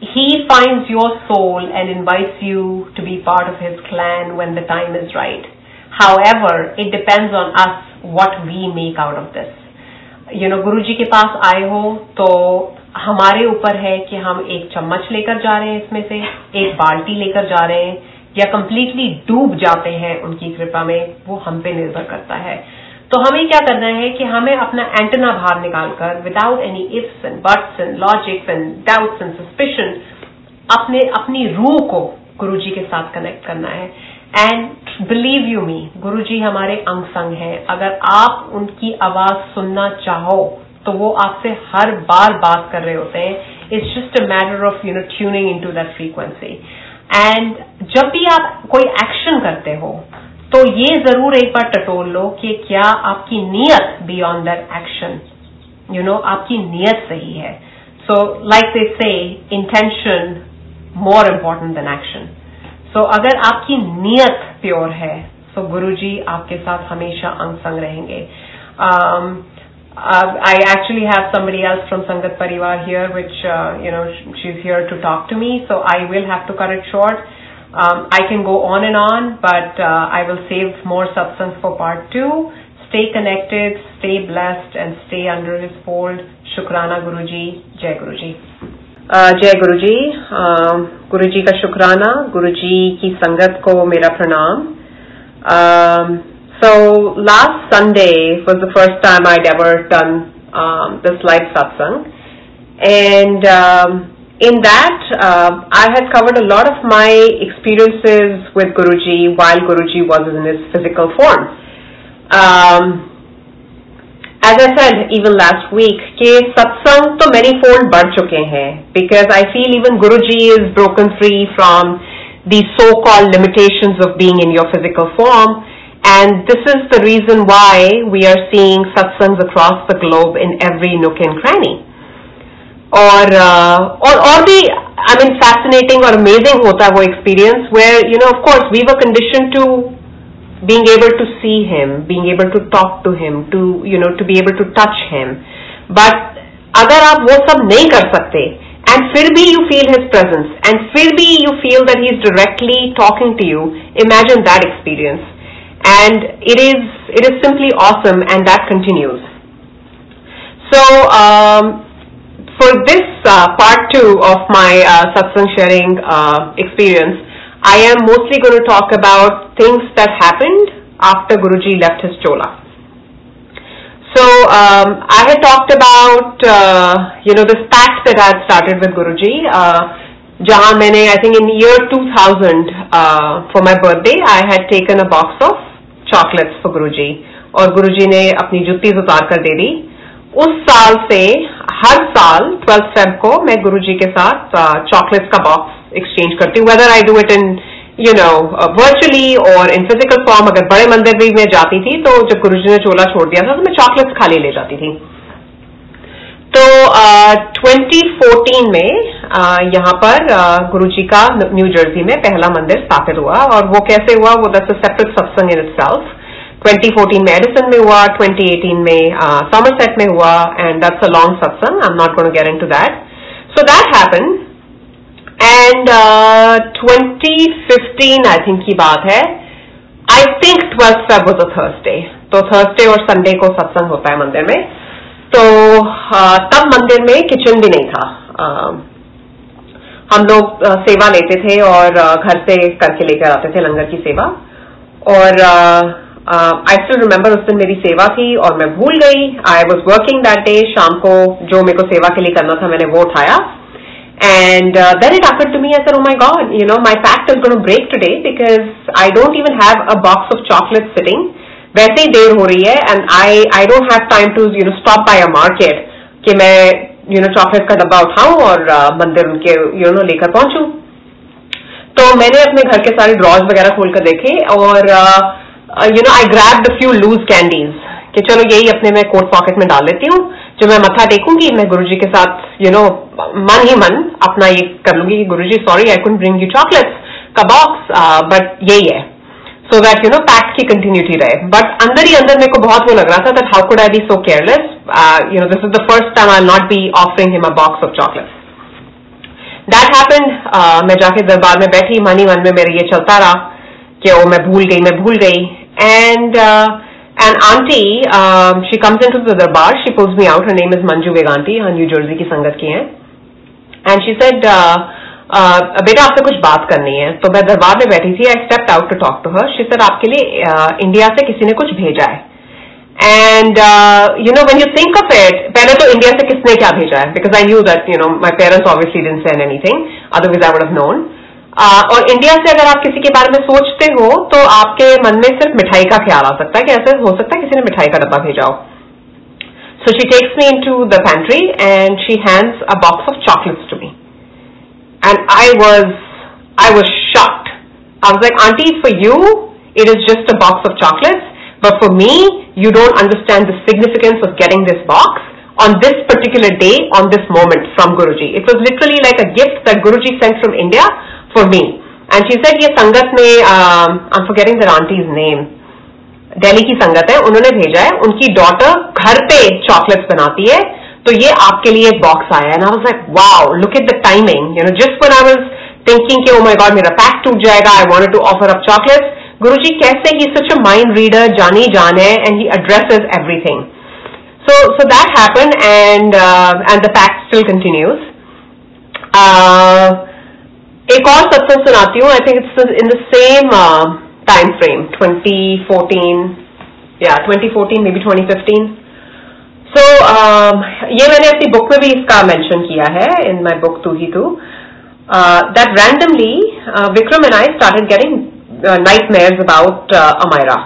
He finds your soul and invites you to be part of his clan when the time is right. However, it depends on us what we make out of this. You know, Guru जी के पास आए हो तो हमारे ऊपर है कि हम एक चम्मच लेकर जा रहे हैं इसमें से एक बाल्टी लेकर जा रहे हैं या कंप्लीटली डूब जाते हैं उनकी कृपा में वो हम पे निर्भर करता है तो हमें क्या करना है कि हमें अपना एंटेना बाहर निकालकर without any ifs and buts and logics and doubts and suspicion अपने, अपनी रूह को गुरु जी के साथ कनेक्ट करना है। एंड बिलीव यू मी गुरु जी हमारे अंग संग हैं। अगर आप उनकी आवाज़ सुनना चाहो तो वो आपसे हर बार बात कर रहे होते हैं। It's just a matter of you know tuning in to that frequency and जब भी आप कोई एक्शन करते हो तो ये ज़रूर एक बार टटोल लो कि क्या आपकी नीयत beyond that action you know आपकी नीयत सही है so like they say intention more important than action so अगर आपकी नीयत प्योर है तो so गुरु जी आपके साथ हमेशा अंग संग रहेंगे um, uh, I actually have somebody else from Sangat Parivar here, which, uh, you know, she's here to talk to me, so I will have to cut it short. Um, I can go on and on, but uh, I will save more substance for part two. Stay connected, stay blessed, and stay under His fold. Shukrana Guruji, Jai Guruji. Uh, जय गुरु जी गुरु जी का शुक्राना गुरु जी की संगत को मेरा प्रणाम so last Sunday was the first time I'd ever done um, this live satsang and um, in that, uh, I had covered a lot of my experiences with Guruji while Guruji was in his physical form. Um, as I said even last week, कि सत्संग तो fold बढ़ चुके हैं because I feel even Guruji is broken free from the so-called limitations of being in your physical form and this is the reason why we are seeing satsangs across the globe in every nook and cranny. Or, uh, or, or the, I mean, fascinating or amazing hota wo experience where, you know, of course, we were conditioned to being able to see him, being able to talk to him, to you know, to be able to touch him. But अगर आप वो सब नहीं कर सकते and फिर भी you feel his presence and फिर भी you feel that he is directly talking to you, imagine that experience. And it is it is simply awesome and that continues. So um, for this uh, part two of my uh, satsang sharing uh, experience, I am mostly going to talk about things that happened after Guruji left his chola. So um, I had talked about uh, you know this pact that I had started with Guruji. Uh, जहाँ मैंने I think in year 2000 uh, for my birthday I had taken a box of chocolates for Guruji और गुरुजी ने अपनी जुत्ती उतार कर दे दी उस साल से हर साल 12 फेब को मैं गुरुजी के साथ चॉकलेट्स uh, का बॉक्स एक्सचेंज करती हूँ whether I do it in you know virtually और इन फ़िज़िकल फॉर्म अगर बड़े मंदिर भी मैं जाती थी तो जब गुरु जी ने चोला छोड़ दिया था तो मैं चॉकलेट्स खाली ले जाती थी। तो ट्वेंटी uh, फोर्टीन में uh, यहाँ पर uh, गुरु जी का न्यू जर्सी में पहला मंदिर स्थापित हुआ और वो कैसे हुआ वो दस सेपरेट सत्संग इन इटसेल्फ 2014 में एडिसन में हुआ 2018 में सॉमरसेट में हुआ and that's a long satsang I am not going to get into that so that happen and twenty fifteen I think की बात है. I think twelfth Feb was a Thursday तो थर्सडे और संडे को सत्संग होता है मंदिर में. तो uh, तब मंदिर में किचन भी नहीं था. Uh, हम लोग uh, सेवा लेते थे और uh, घर से करके लेकर आते थे लंगर की सेवा. और आई स्टिल रिमेम्बर उस दिन मेरी सेवा थी और मैं भूल गई। I was working that day शाम को जो मेरे को सेवा के लिए करना था मैंने वो उठाया। And uh, it occurred to me, I said, oh my God, you know, my pact is going to break today because I don't even have a box of वैसे ही देर हो रही है and I I don't have time to you know stop by a market कि मैं you know chocolate का डब्बा उठाऊं और uh, मंदिर उनके यू नो लेकर पहुंचूं। तो मैंने अपने घर के सारे ड्रॉज वगैरह खोल कर देखे और you know I grab the few loose candies कि चलो यही अपने मैं कोट पॉकेट में डाल लेती हूँ। जो मैं मथा टेकूँगी मैं गुरुजी के साथ यू you नो know, मन ही मन अपना ये कर लूँगी कि Guruji sorry I could bring you chocolates का बॉक्स बट यही है। So that you know pack की कंटिन्यूटी रहे। बट अंदर ही अंदर मेरे को बहुत वो लग रहा था that how could I be so careless you know this is the first time I not be offering him a box of chocolates that happened मैं जाके दरबार में बैठी मन ही मन में मेरे ये चलता रहा कि ओ मैं भूल गई मैं भूल गई। And And auntie, um, she comes into the darbar, she pulls me out, her name is Manju Veganti, हाँ न्यू जर्सी की संगत की हैं एंड शी सेड बेटा आपसे कुछ बात करनी है तो मैं दरबार में बैठी थी I step out to talk to her she said आपके लिए इंडिया uh, से किसी ने कुछ भेजा है and you know when you think of it पहले तो इंडिया से किसने क्या भेजा है because I knew that you know my parents obviously didn't send anything otherwise I would have known और इंडिया से अगर आप किसी के बारे में सोचते हो तो आपके मन में सिर्फ मिठाई का ख्याल आ सकता है कि ऐसे हो सकता है किसी ने मिठाई का डब्बा भेजा हो so she takes me in to the pantry and she hands a box of chocolates to me and I was I was shocked I was like aunty for you it is just a box of chocolates, but for me, you don't understand the significance of getting this box on this particular day, on this moment from Guruji. It was literally like a gift that Guruji sent from India for me. And she said ये संगत में I am forgetting the auntie's name Delhi की संगत है उन्होंने भेजा है उनकी डॉटर घर पे चॉकलेट्स बनाती है तो ये आपके लिए एक बॉक्स आया है. I was like wow look at the timing you know just when I was thinking कि ओ माय गॉड मेरा पैक टूट जाएगा I wanted to offer up chocolates Guruji कैसे he such a mind reader जानी जान है and he addresses everything that happened and uh, and the pact still continues. Uh, एक और सत्संग सुनाती हूँ I think it's in the same time frame 2014 या 2014 मे बी 2015 सो ये मैंने अपनी बुक में भी इसका मेंशन किया है in my book too he to that randomly Vikram and I started getting nightmares about Amaira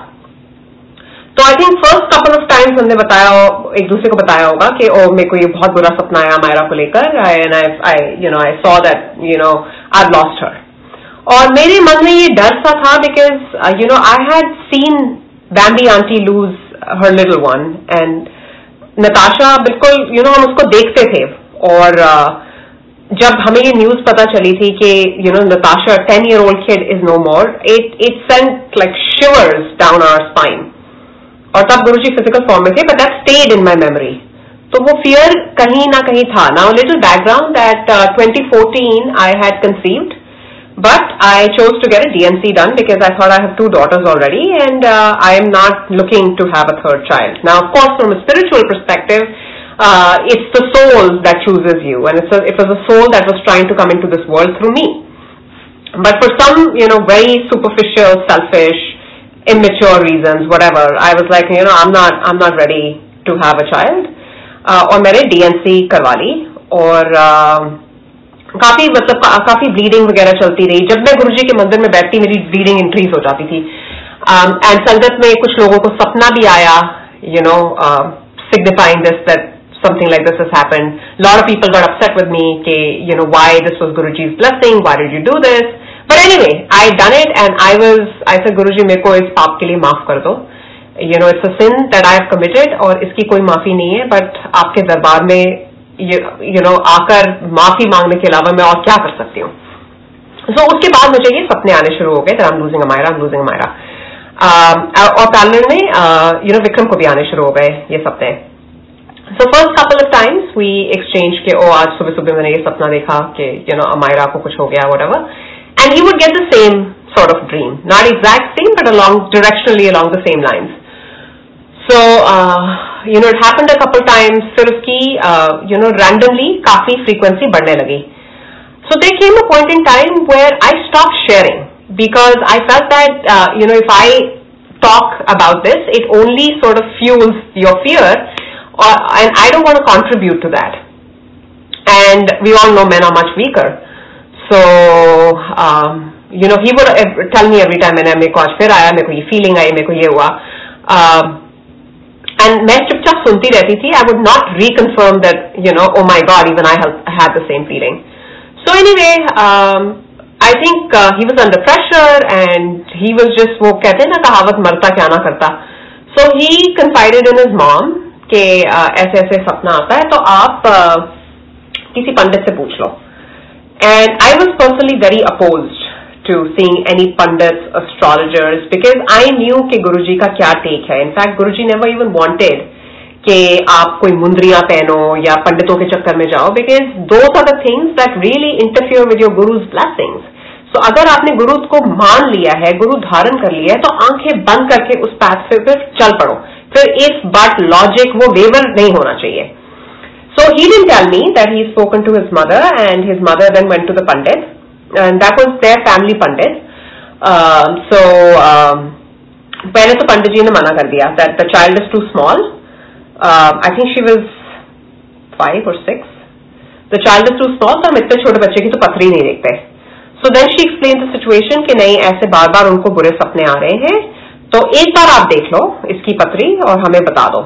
तो I think first couple of times हमने बताया, एक दूसरे को बताया होगा कि ओ मेरे को ये बहुत बुरा सपना आया मायरा को लेकर. I and I I you know I saw that you know I lost her और मेरे मन में ये डर सा था because you know I had seen Bambi auntie lose her little one and Natasha बिल्कुल यू you नो know, हम उसको देखते थे और uh, जब हमें ये न्यूज़ पता चली थी कि you know Natasha ten year old kid is no more it it sent like shivers down our spine और तब गुरु जी फ़िज़िकल फॉर्म में थे but that stayed in my memory तो वो फियर कहीं ना कहीं था now little background that 2014 I had conceived But I chose to get a DNC done because I thought I have two daughters already and uh, I am not looking to have a third child. Now, of course, from a spiritual perspective, uh, it's the soul that chooses you and it's a, it was a soul that was trying to come into this world through me. But for some, you know, very superficial, selfish, immature reasons, whatever, I was like, you know, I'm not, I'm not ready to have a child. और मैंने DNC करवा ली और काफ़ी मतलब का, काफ़ी bleeding वगैरह चलती रही। जब मैं गुरुजी के मंदिर में बैठती मेरी ब्लीडिंग इंक्रीज हो जाती थी। एंड संगत में कुछ लोगों को सपना भी आया you know signifying this that something like this is happen lot of people got upset with me के you know why this was Guru ji is blessing why did you do this but anyway I done it and I was I say Guru ji मेरे को इस पाप के लिए माफ़ कर दो। You know it's a sin that I have committed और इसकी कोई माफ़ी नहीं है, बट आपके दरबार में यू नो आकर माफ़ी मांगने के अलावा मैं और क्या कर सकती हूँ सो so, उसके बाद मुझे ये सपने आने शुरू हो गए I am losing Amaira I losing Amaira और पैनल में यू नो विक्रम को भी आने शुरू हो गए ये सपने so first couple of times we exchange के ओ आज सुबह सुबह मैंने ये सपना देखा कि यू नो अमायरा को कुछ हो गया whatever and you would get the same sort of dream. Not exact same, but along directionally along the same lines. So, uh, you know, it happened a couple times. फिर उसकी uh, you know randomly काफी frequency बढ़ने लगी. So there came a point in time where I stopped sharing because I felt that uh, you know if I talk about this, it only sort of fuels your fear, or, and I don't want to contribute to that. And we all know men are much weaker. So um, you know he would tell me every time मैंने मेरे को आज फिर आया मेरे को ये feeling आई मेरे को ये हुआ. Uh, एंड मैं चुपचाप सुनती रहती थी I would not reconfirm that you know oh my God even I have the same feeling so anyway I think he was under pressure and he was just वो कहते हैं ना कहावत मरता क्या ना करता। So he confided in is mom के ऐसे ऐसे सपना आता है तो आप uh, किसी पंडित से पूछ लो। And I was personally very opposed to seeing any pundits, astrologers, because I knew कि गुरुजी का क्या टेक है. In fact, Guruji never even wanted कि आप कोई मुंदरियाँ पहनो या पंडितों के चक्कर में जाओ because those are the things that really interfere with your guru's blessings. So अगर आपने गुरु को मान लिया है, गुरु धारण कर लिया है, तो आँखें बंद करके उस पैथ से फिर चल पड़ो. फिर इफ़ बट लॉजिक वो वेवर नहीं होना चाहिए. So he didn't tell me that he spoken to his mother and his mother then went to the pandit and that was their family pandit. Uh, so um, पहले तो पंडित जी ने मना कर दिया that the child is too small. Uh, I think she was five or six. The child is too small, तो हम इतने छोटे बच्चे की तो पथरी नहीं देखते. So then she explained the situation कि नहीं ऐसे बार बार उनको बुरे सपने आ रहे हैं तो एक बार आप देख लो इसकी पत्री और हमें बता दो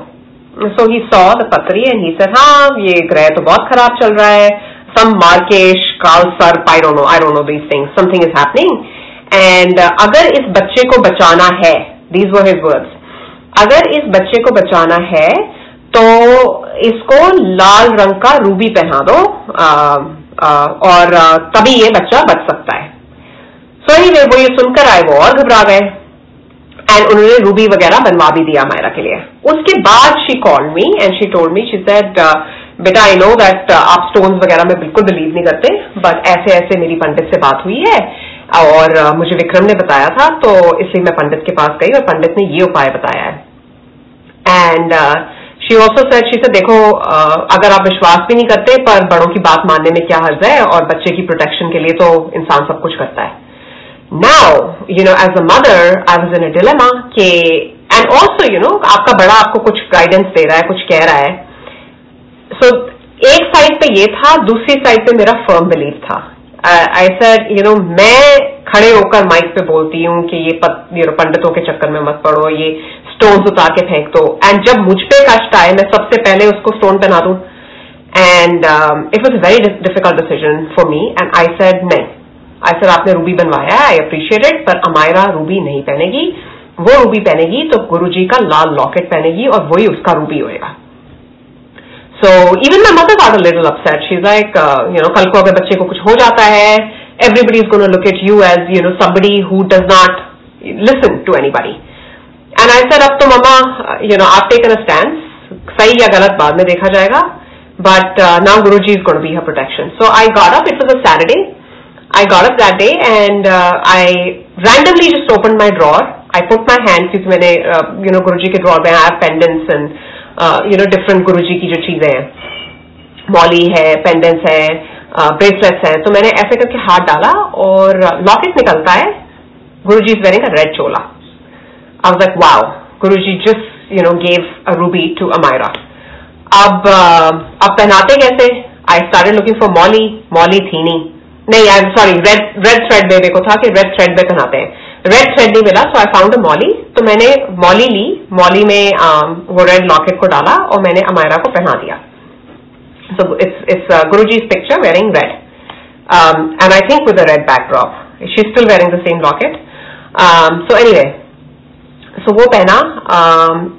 so he saw the patri and he sir हाँ ये ग्रह तो बहुत खराब चल रहा है some Markesh, Karl Sarp, I don't know, I don't know these things. Something is happening. And uh, अगर इस बच्चे को बचाना है, these were his words. अगर इस बच्चे को बचाना है, तो इसको लाल रंग का रूबी पहना दो आ, आ, और तभी ये बच्चा बच सकता है सो so anyway, वो ये सुनकर आए वो और घबरा गए एंड उन्होंने रूबी वगैरह बनवा भी दिया मायरा के लिए उसके बाद she called me and she told me she said बेटा आई नो दैट आप स्टोन्स वगैरह में बिल्कुल बिलीव नहीं करते बट ऐसे ऐसे मेरी पंडित से बात हुई है और uh, मुझे विक्रम ने बताया था तो इसलिए मैं पंडित के पास गई और पंडित ने ये उपाय बताया है। And she also said she say देखो uh, अगर आप विश्वास भी नहीं करते पर बड़ों की बात मानने में क्या हर्ज है और बच्चे की प्रोटेक्शन के लिए तो इंसान सब कुछ करता है। Now you know as a mother I was in a dilemma के एंड ऑल्सो यू नो आपका बड़ा आपको कुछ गाइडेंस दे रहा है कुछ कह रहा है सो so, एक साइड पे ये था दूसरी साइड पे मेरा फर्म बिलीव था. आई सर यू नो मैं खड़े होकर माइक पे बोलती हूँ कि ये यू नो पंडितों के चक्कर में मत पड़ो ये स्टोन्स उतार के फेंक दो. एंड जब मुझ पे कष्ट आए मैं सबसे पहले उसको स्टोन पहना दू. And it was a very difficult decision for me and I said नहीं. आई सर आपने रूबी बनवाया है आई अप्रिशिएट इट पर अमायरा रूबी नहीं पहनेगी. वो रूबी पहनेगी तो गुरु जी का लाल लॉकेट पहनेगी और वही उसका रूबी होएगा. So even my mother are little upset she is like you know कल को अगर बच्चे को कुछ हो जाता है everybody is gonna look at you as you know somebody who does not listen to anybody and I sir अब तो ममा यू नो आप टेकन अ स्टैंड सही या गलत बाद में देखा जाएगा but now Guru ji is gonna be her protection so I got up it was a Saturday I got up that day and uh, I randomly just opened my drawer. I put my hand क्योंकि मैंने uh, you know गुरुजी के drawer में I have pendants and you know different Guru ji की जो चीज़ें हैं। Molly है pendants है ब्रेसलेट्स है। तो मैंने ऐसे करके हाथ डाला और लॉकेट निकलता है Guru ji is wearing a red chola I was like wow Guru ji just you know gave a ruby to Amaira अब अब पहनाते कैसे? I started looking for mauli mauli थी नहीं। नहीं I sorry red red thread में को था कि रेड थ्रेड में पहनाते हैं। रेड थ्रेड नहीं मिला so I found a Molly तो मैंने मॉली ली मॉली में um, वो रेड लॉकेट को डाला और मैंने अमायरा को पहना दिया। So it's it's Guru ji picture wearing red and I think with a red backdrop she still wearing the same locket so anyway so वो पहना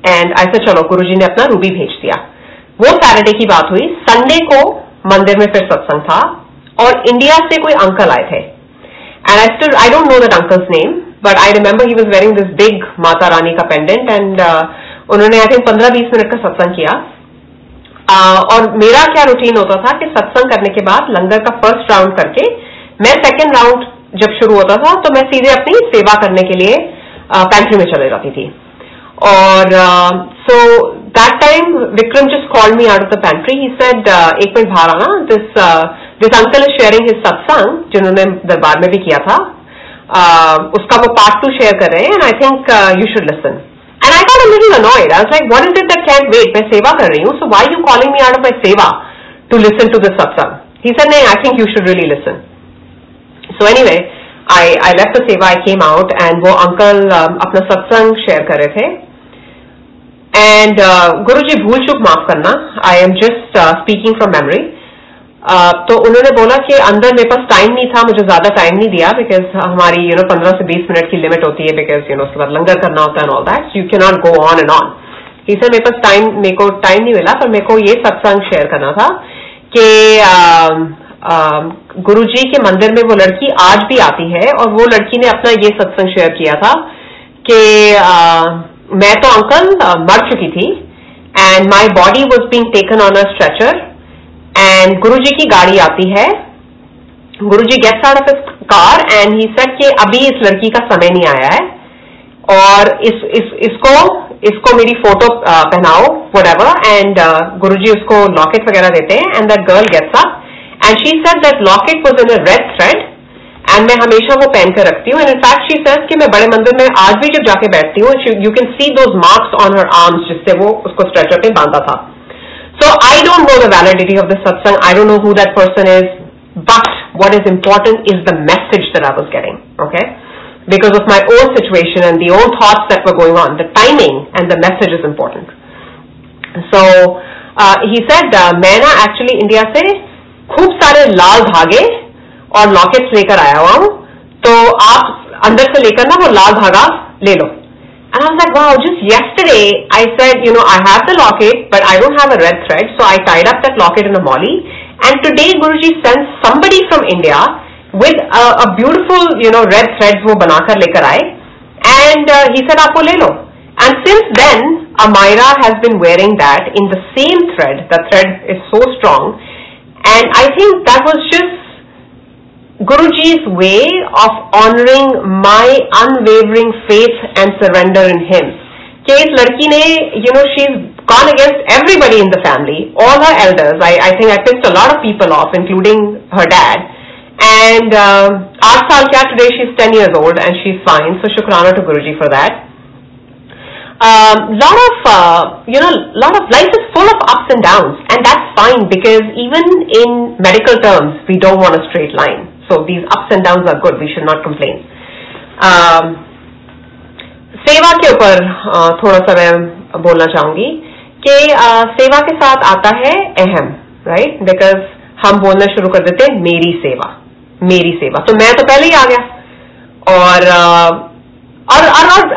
एंड um, ऐसे चलो गुरु जी ने अपना रूबी भेज दिया. वो सैटरडे की बात हुई। संडे को मंदिर में फिर सत्संग था और इंडिया से कोई अंकल आए थे। And I still I don't know that uncle's name but I remember he was wearing this big Mata Rani का पेंडेंट एंड उन्होंने आई थिंक पंद्रह बीस मिनट का सत्संग किया। Uh, और मेरा क्या रूटीन होता था कि सत्संग करने के बाद लंगर का फ़र्स्ट राउंड करके मैं सेकेंड राउंड जब शुरू होता था तो मैं सीधे अपनी सेवा करने के लिए पैंट्री uh, में चले जाती थी। और so that time Vikram just called me out of the pantry he said एक मिनट बाहर आना। This this uncle is sharing his satsang जिन्होंने दरबार में भी किया था। उसका वो पार्ट टू शेयर कर रहे हैं and I think you should listen and I got a little annoyed I like what is it that can wait मैं सेवा कर रही हूँ so why you calling me out of my seva to listen to this satsang he said नहीं I think you should really listen so anyway I I left the seva I came out and वो uncle uh, अपना सत्संग share कर रहे थे. And uh, गुरु जी भूल चुक माफ़ करना. I am just speaking from memory तो उन्होंने बोला कि अंदर मेरे पास टाइम नहीं था, मुझे ज़्यादा टाइम नहीं दिया बिकॉज़ हमारी यू नो पंद्रह से बीस मिनट की लिमिट होती है बिकॉज़ यू नो उसके बाद लंगर करना होता है all that you can not go on and on इसे मेरे पास टाइम मेरे को टाइम नहीं मिला, पर मेरे को ये सत्संग शेयर करना था कि गुरु जी के मंदिर में वो लड़की आज भी आती है, और वो लड़की ने अपना ये सत्संग शेयर किया था कि मैं तो अंकल मर चुकी थी and my body was being taken on a stretcher and Guruji की गाड़ी आती है Guruji gets out of car and he said कि अभी इस लड़की का समय नहीं आया है और इस, इस इसको इसको मेरी फ़ोटो पहनाओ वट एंड गुरुजी उसको लॉकेट वगैरह देते हैं and that girl gets up and she said that locket was in a red thread and मैं हमेशा वो पहन कर रखती हूँ एंड इनफैक्ट शी सेज कि मैं बड़े मंदिर में आज भी जब जाके बैठती हूँ you can see those marks on her arms जिससे वो उसको स्ट्रेचर पे बांधा था। So I don't know the validity of the satsang. I don't know who that person is. But what is important is the message that I was getting. Okay? Because of my own situation and the own thoughts that were going on. The timing and the message is important. So uh, he said, uh, ना actually India से खूब सारे लाल धागे और lockets लेकर आया हुआ हूँ तो आप अंदर से लेकर ना वो लाल ले लो And I was like, wow, just yesterday I said, you know, I have the locket, but I don't have a red thread. So I tied up that locket in a molly. And today Guruji sent somebody from India with a, a beautiful, you know, red threads wo banakar lekar aaye. And uh, he said, aapko le lo. And since then, Amira has been wearing that in the same thread. The thread is so strong. And I think that was just Guruji's way of honoring my unwavering faith and surrender in him. कि इस लड़की ने you know she gone against everybody in the family, all her elders. I, I think I pissed a lot of people off, including her dad. And आठ साल क्या today she's 10 years old and she's fine. So शुक्राना to Guruji for that. um, lot of uh, you know lot of life is full of ups and downs and that's fine because even in medical terms we don't want a straight line so these ups and downs are good. We should not complain. Um, सेवा के ऊपर थोड़ा सा मैं बोलना चाहूँगी कि सेवा के साथ आता है अहम राइट बिकॉज़ हम बोलना शुरू कर देते हैं मेरी सेवा मेरी सेवा। तो मैं तो पहले ही आ गया। और और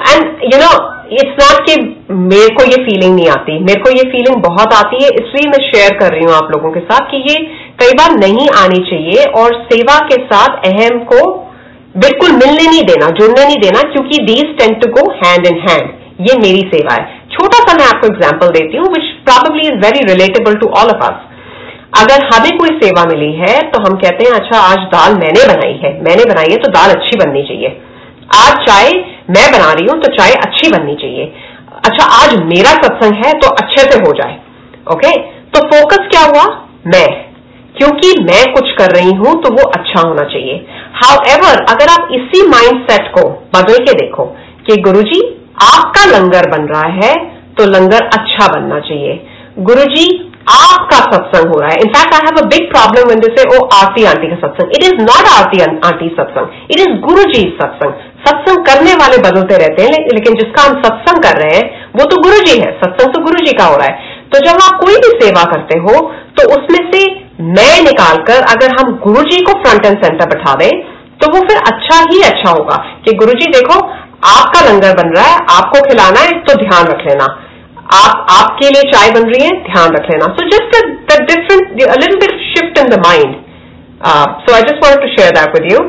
and you know it's not कि मेरे को ये फीलिंग नहीं आती। मेरे को ये फीलिंग बहुत आती है इसलिए मैं शेयर कर रही हूँ आप लोगों के साथ कि ये कई बार नहीं आनी चाहिए और सेवा के साथ अहम को बिल्कुल मिलने नहीं देना, जुड़ने नहीं देना, क्योंकि these tend to go hand in hand ये मेरी सेवा है। छोटा सा मैं आपको एग्ज़ाम्पल देती हूँ which probably is very relatable to all of us अगर हमें कोई सेवा मिली है तो हम कहते हैं अच्छा आज दाल मैंने बनाई है। मैंने बनाई है तो दाल अच्छी बननी चाहिए। आज चाय मैं बना रही हूँ तो चाय अच्छी बननी चाहिए। अच्छा आज मेरा सत्संग है तो अच्छे से हो जाए। ओके तो फोकस क्या हुआ? मैं। क्योंकि मैं कुछ कर रही हूँ तो वो अच्छा होना चाहिए। हाउ एवर अगर आप इसी माइंड सेट को बदल के देखो कि गुरुजी, आपका लंगर बन रहा है तो लंगर अच्छा बनना चाहिए। गुरुजी, आपका सत्संग हो रहा है। In fact I have a big problem with this oh Aarti auntie का सत्संग. It is not Aarti auntie satsang. It is Guru ji satsang. सत्संग करने वाले बदलते रहते हैं लेकिन जिसका हम सत्संग कर रहे हैं, वो तो गुरु जी है। सत्संग तो गुरु जी का हो रहा है। तो जब आप कोई भी सेवा करते हो तो उसमें से मैं निकालकर अगर हम गुरु जी को फ्रंट एंड सेंटर बैठा दें तो वो फिर अच्छा ही अच्छा होगा। कि गुरु जी देखो, आपका लंगर बन रहा है, आपको खिलाना है तो ध्यान रख लेना। आप, आपके लिए चाय बन रही है, ध्यान रख लेना। So just the different little bit shift in the mind so I just want to share that with you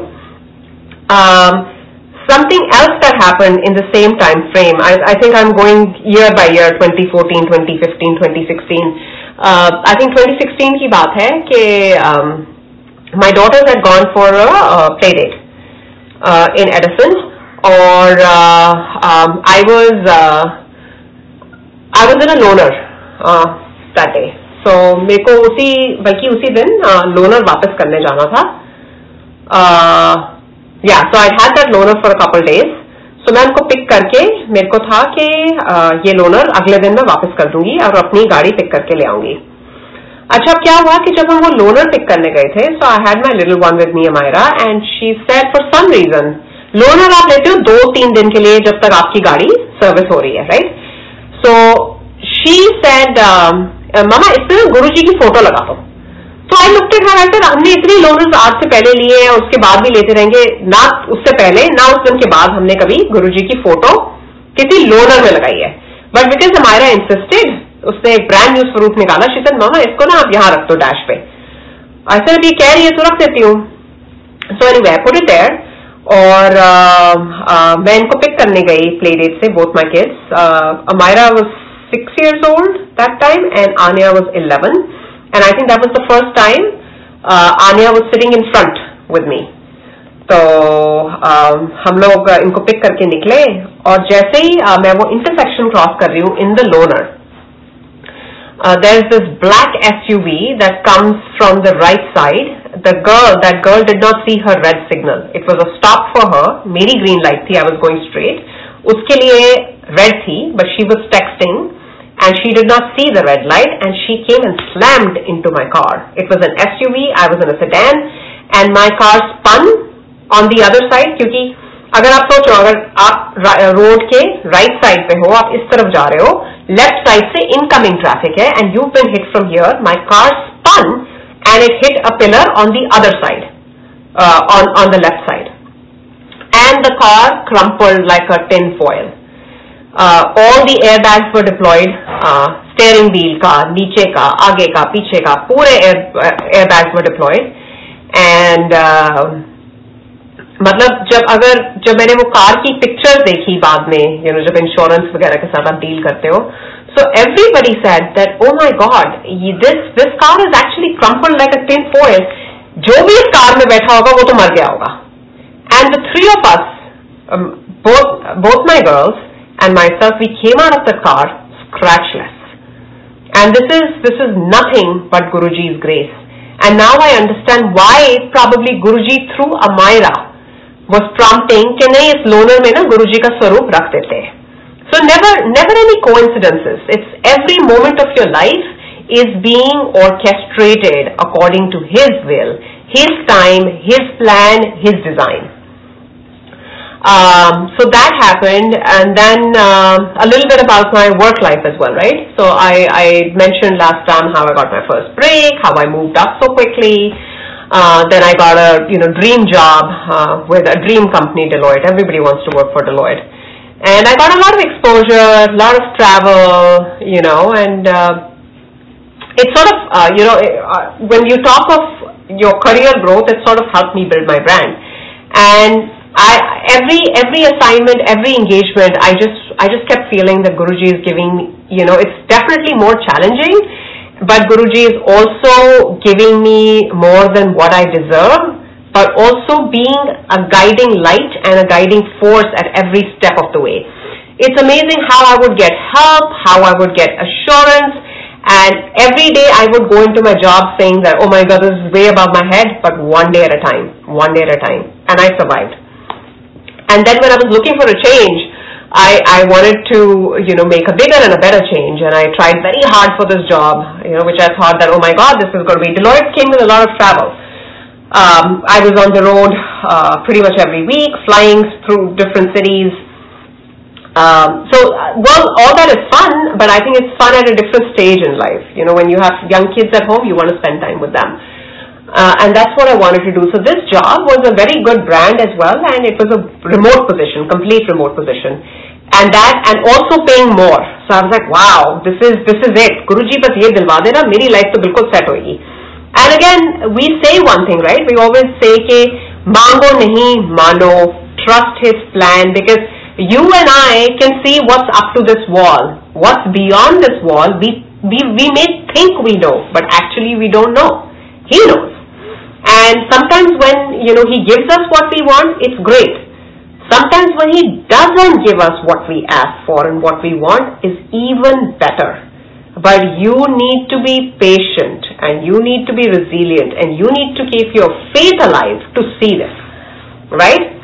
something else that happened in the same time frame i, I think i'm going year by year 2014 2015 2016 uh, i think 2016 की बात है कि um, my daughters had gone for a, a play date uh, in Edison or uh, um, I was uh, I was in a loner that day so मेरे को उसी बल्कि उसी दिन लोनर uh, वापस करने जाना था या so I had that loaner for a couple days so मैं उनको पिक करके, मेरे को था कि ये लोनर अगले दिन मैं वापस कर दूँगी और अपनी गाड़ी पिक करके ले आऊँगी। अच्छा अब क्या हुआ कि जब हम वो लोनर पिक करने गए थे so I had my little one with me Amaira and she said for some reason loaner आप लेते हो दो तीन दिन के लिए जब तक आपकी गाड़ी सर्विस हो रही है राइट सो शी सेड मामा इसमें गुरु जी की फ़ोटो लगा दो। तो आई लुकते एट हर हमने इतनी लोन आज से पहले लिए हैं उसके बाद भी लेते रहेंगे ना उससे पहले ना उस दिन के बाद हमने कभी गुरु जी की फ़ोटो किसी लोनर में लगाई है। बट बिकॉज़ हमारा इंटरेस्टेड उसने एक ब्रांड न्यू स्वरूप निकाला शीतल मामा इसको ना आप यहाँ रख दो डैश पे. ऐसे अभी कह रही है? तो रख देती हूँ. So any way put it और uh, uh, मैं इनको पिक करने गई प्ले डेट से both my kids Amaira was six years old that time and Ania was eleven and I think that was the first time Ania was sitting in front with me तो uh, हम लोग इनको pick करके निकले और जैसे ही uh, मैं वो इंटरसेक्शन क्रॉस कर रही हूँ in the loaner there is this black S U V that comes from the right side the girl that girl did not see her red signal it was a stop for her मेरी green light थी. I was going straight उसके लिए red थी, but she was texting and she did not see the red light and she came and slammed into my car. It was an SUV. I was in a sedan and my car spun on the other side क्योंकि अगर आप सोचो अगर आप road के right side पे हो आप इस तरफ जा रहे हो लेफ्ट साइड से इनकमिंग ट्रैफिक है and you been hit from here my car spun and it hit a pillar on the other side, uh, on, on the left side. And the car crumpled like a tin foil. Uh, all the airbags were deployed, uh, steering wheel ka, niche ka, aage ka, piche ka, pure air, uh, airbags were deployed. And uh, मतलब जब अगर जब मैंने वो car की picture देखी बाद में यू नो जब इंश्योरेंस वगैरह के साथ आप डील करते हो So everybody said that, oh my God, this this car is actually crumpled like a tin foil. जो भी इस कार में बैठा होगा वो तो मर गया होगा And the three of us, um, both both my girls and myself, we came out of the car scratchless. And this is this is nothing but Guruji's grace. And now I understand why probably Guruji through Amaira was prompting कि नहीं इस लोनर में ना गुरुजी का स्वरूप रख देते हैं So never, never any coincidences. It's every moment of your life is being orchestrated according to His will, His time, His plan, His design. Um, so that happened, and then uh, a little bit about my work life as well, right? So I, I mentioned last time how I got my first break, how I moved up so quickly. Uh, then I got a you know dream job uh, with a dream company, Deloitte. Everybody wants to work for Deloitte, and I got a lot of exposure, a lot of travel, you know, and uh, it's sort of, uh, you know, uh, when you talk of your career growth, it sort of helped me build my brand. And I, every, every assignment, every engagement, I just, I just kept feeling that Guruji is giving, you know, it's definitely more challenging, but Guruji is also giving me more than what I deserve, but also being a guiding light and a guiding force at every step of the way. It's amazing how I would get help, how I would get assurance, and every day I would go into my job saying that, oh my God, this is way above my head, but one day at a time, one day at a time. And I survived. And then when I was looking for a change, I, I wanted to, you know, make a bigger and a better change. And I tried very hard for this job, you know, which I thought that, oh my God, this is going to be. Deloitte came with a lot of travel. Um, I was on the road uh, pretty much every week, flying through different cities, um, so, uh, well, all that is fun, but I think it's fun at a different stage in life. You know, when you have young kids at home, you want to spend time with them. Uh, and that's what I wanted to do. So this job was a very good brand as well, and it was a remote position, complete remote position. And that, and also paying more. So I was like, wow, this is, this is it. Guruji bas ye dilwa dena, meri life to bilkul set hoegi. And again, we say one thing, right? We always say ke, mango nahi mano, trust his plan, because you and I can see what's up to this wall. What's beyond this wall, we, we, we may think we know, but actually we don't know. He knows. And sometimes when, you know, he gives us what we want, it's great. Sometimes when he doesn't give us what we ask for and what we want is even better. But you need to be patient and you need to be resilient and you need to keep your faith alive to see this. Right?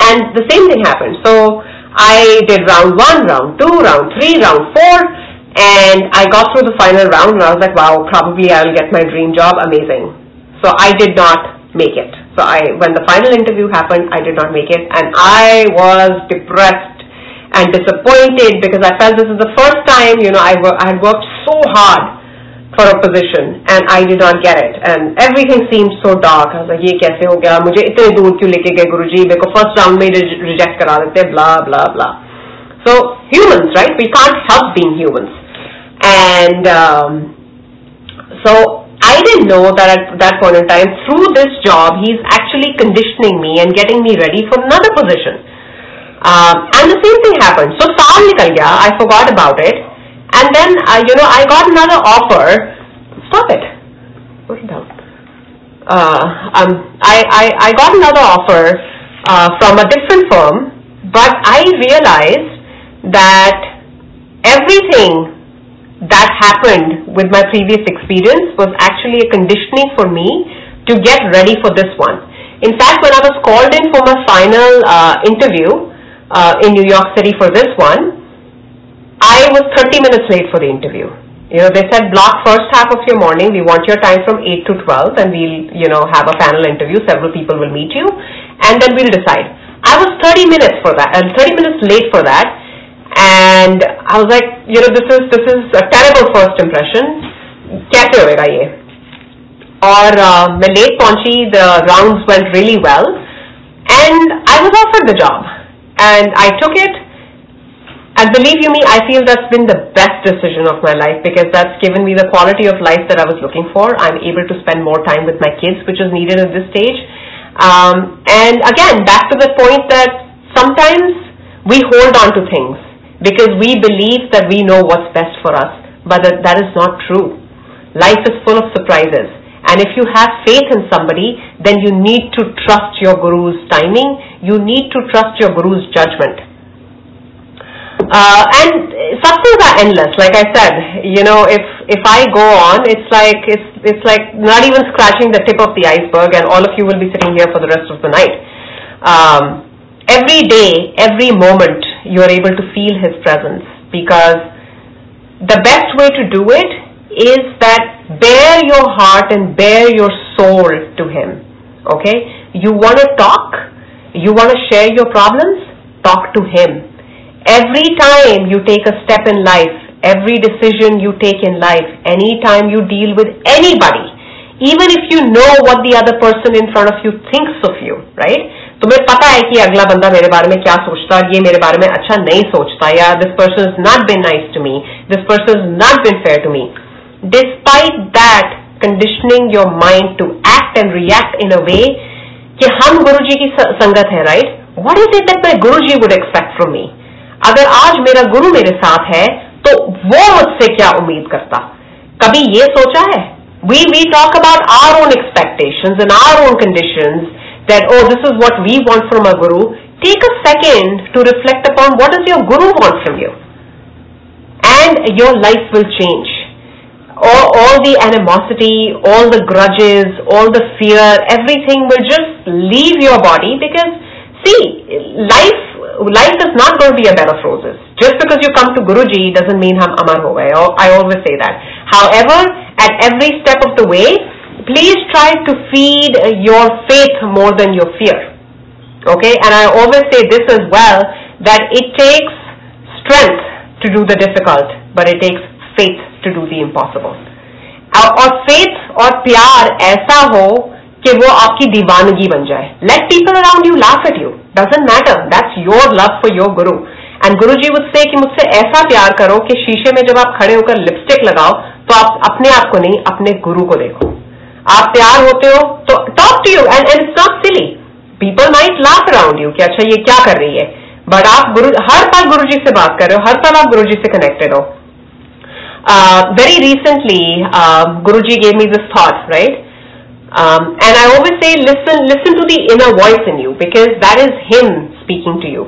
And the same thing happened. So I did round one, round two, round three, round four, and I got through the final round and I was like, wow, probably I'll get my dream job. Amazing. So I did not make it. So I, when the final interview happened, I did not make it and I was depressed and disappointed because I felt this is the first time, you know, I, I had worked so hard for a position and I did not get it and everything seemed so dark. I was like, ये कैसे हो गया मुझे इतने दूर क्यों लेके गए गुरुजी मेरे को first round में reject करा देते blah blah blah. So humans, right? We can't help being humans. And um, so I didn't know that at that point in time, through this job, he's actually conditioning me and getting me ready for another position. Um, and the same thing happened. So saal nikal gaya, I forgot about it. And then, uh, you know, I got another offer. Stop it. Put it down. Uh, um, I, I, I got another offer uh, from a different firm, but I realized that everything that happened with my previous experience was actually a conditioning for me to get ready for this one. In fact, when I was called in for my final uh, interview uh, in New York City for this one, I was 30 minutes late for the interview. You know, they said block first half of your morning. We want your time from 8 to 12 and we'll, you know, have a panel interview. Several people will meet you and then we'll decide. I was 30 minutes for that and 30 minutes late for that. And I was like, you know, this is, this is a terrible first impression. कैसे होएगा ये और uh, मैं late पहुंची the rounds went really well and I was offered the job and I took it and believe you me, I feel that's been the best decision of my life because that's given me the quality of life that I was looking for. I'm able to spend more time with my kids, which is needed at this stage. Um, and again, back to the point that sometimes we hold on to things because we believe that we know what's best for us, but that, that is not true. Life is full of surprises. And if you have faith in somebody, then you need to trust your guru's timing. You need to trust your guru's judgment. Uh, and successes are endless. Like I said, you know, if if I go on, it's like it's it's like not even scratching the tip of the iceberg, and all of you will be sitting here for the rest of the night. Um, every day, every moment you are able to feel His presence because the best way to do it is that bare your heart and bare your soul to Him. Okay? You want to talk, you want to share your problems, talk to Him. Every time you take a step in life, every decision you take in life, anytime you deal with anybody, even if you know what the other person in front of you thinks of you, right? तुम्हें पता है कि अगला बंदा मेरे बारे में क्या सोचता है? ये मेरे बारे में अच्छा नहीं सोचता या this person is not been nice to me this person is not been fair to me despite that conditioning your mind to act and react in a way कि हम गुरु जी की संगत है right what is it that my Guru ji would expect from me अगर आज मेरा गुरु मेरे साथ है तो वो मुझसे क्या उम्मीद करता? कभी ये सोचा है? We we talk about our own expectation and our own conditions that, oh, this is what we want from our Guru, take a second to reflect upon what does your Guru want from you. And your life will change. All, all the animosity, all the grudges, all the fear, everything will just leave your body because, see, life life is not going to be a bed of roses. Just because you come to Guruji doesn't mean hum amar ho gaye. I always say that. However, at every step of the way, please try to feed your faith more than your fear. Okay, and I always say this as well that it takes strength to do the difficult, but it takes faith to do the impossible. और faith और प्यार ऐसा हो कि वो आपकी दीवानगी बन जाए let people around you laugh at you doesn't matter that's your love for your guru and Guru ji मुझसे कि मुझसे ऐसा प्यार करो कि शीशे में जब आप खड़े होकर लिपस्टिक लगाओ तो आप अपने आप को नहीं अपने गुरु को देखो आप तैयार होते हो तो talk to you and and not silly people might laugh around you कि अच्छा ये क्या कर रही है? बट आप गुरु, हर पल गुरु जी से बात कर रहे हो, हर पल आप गुरु जी से कनेक्टेड हो। Very recently Guru ji gave me this thought right and I always say listen listen to the inner voice in you because that is him speaking to you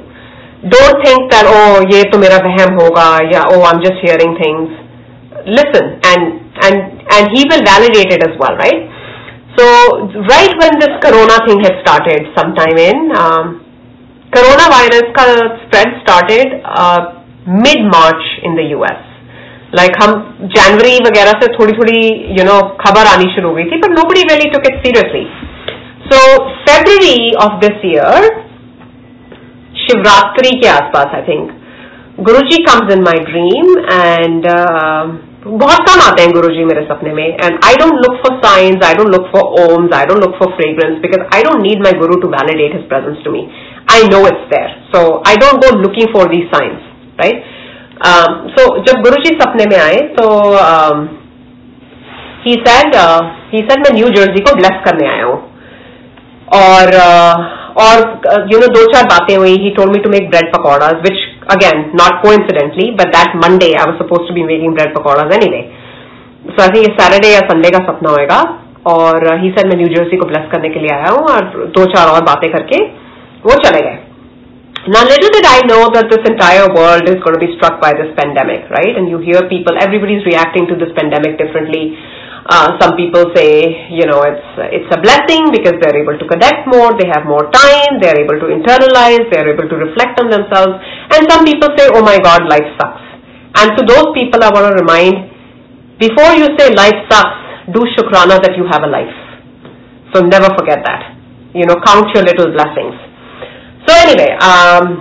don't think that ओ ये तो मेरा वहम होगा, या ओ I am just hearing things listen and and and he will validate it as well, right? So right when this corona thing had started, sometime in um, coronavirus ka spread started uh, mid March in the US. Like हम जनवरी वगैरह से थोड़ी थोड़ी you know खबर आनी शुरू हो गई थी but nobody really took it seriously. So February of this year, Shivratri के आसपास I think, Guruji comes in my dream and uh, बहुत कम आते हैं गुरु मेरे सपने में। And I don't look for signs I don't look for oms I don't look for fragrance because I don't need my guru to validate his presence to me I know it's there so I don't go looking for the signs right so जब गुरु जी सपने में आए तो he said he said मैं New Jersey को bless करने आया हूँ. और uh, और यू नो दो चार बातें हुई। He told me to make bread pakoras which again, not coincidentally, but that Monday I was supposed to be making bread pakoras anyway. So I think ये Saturday या Sunday का सपना होएगा और ही सर मैं न्यू जर्सी को bless करने के लिए आया हूँ और दो चार और बातें करके वो चले गए Now, little did I know that this entire world is going to be struck by this pandemic, right? And you hear people, everybody's reacting to this pandemic differently. Uh, some people say, you know, it's it's a blessing because they're able to connect more, they have more time, they're able to internalize, they're able to reflect on themselves. And some people say, oh my God, life sucks. And to those people, I want to remind, before you say life sucks, do shukrana that you have a life. So never forget that. You know, count your little blessings. So anyway, um,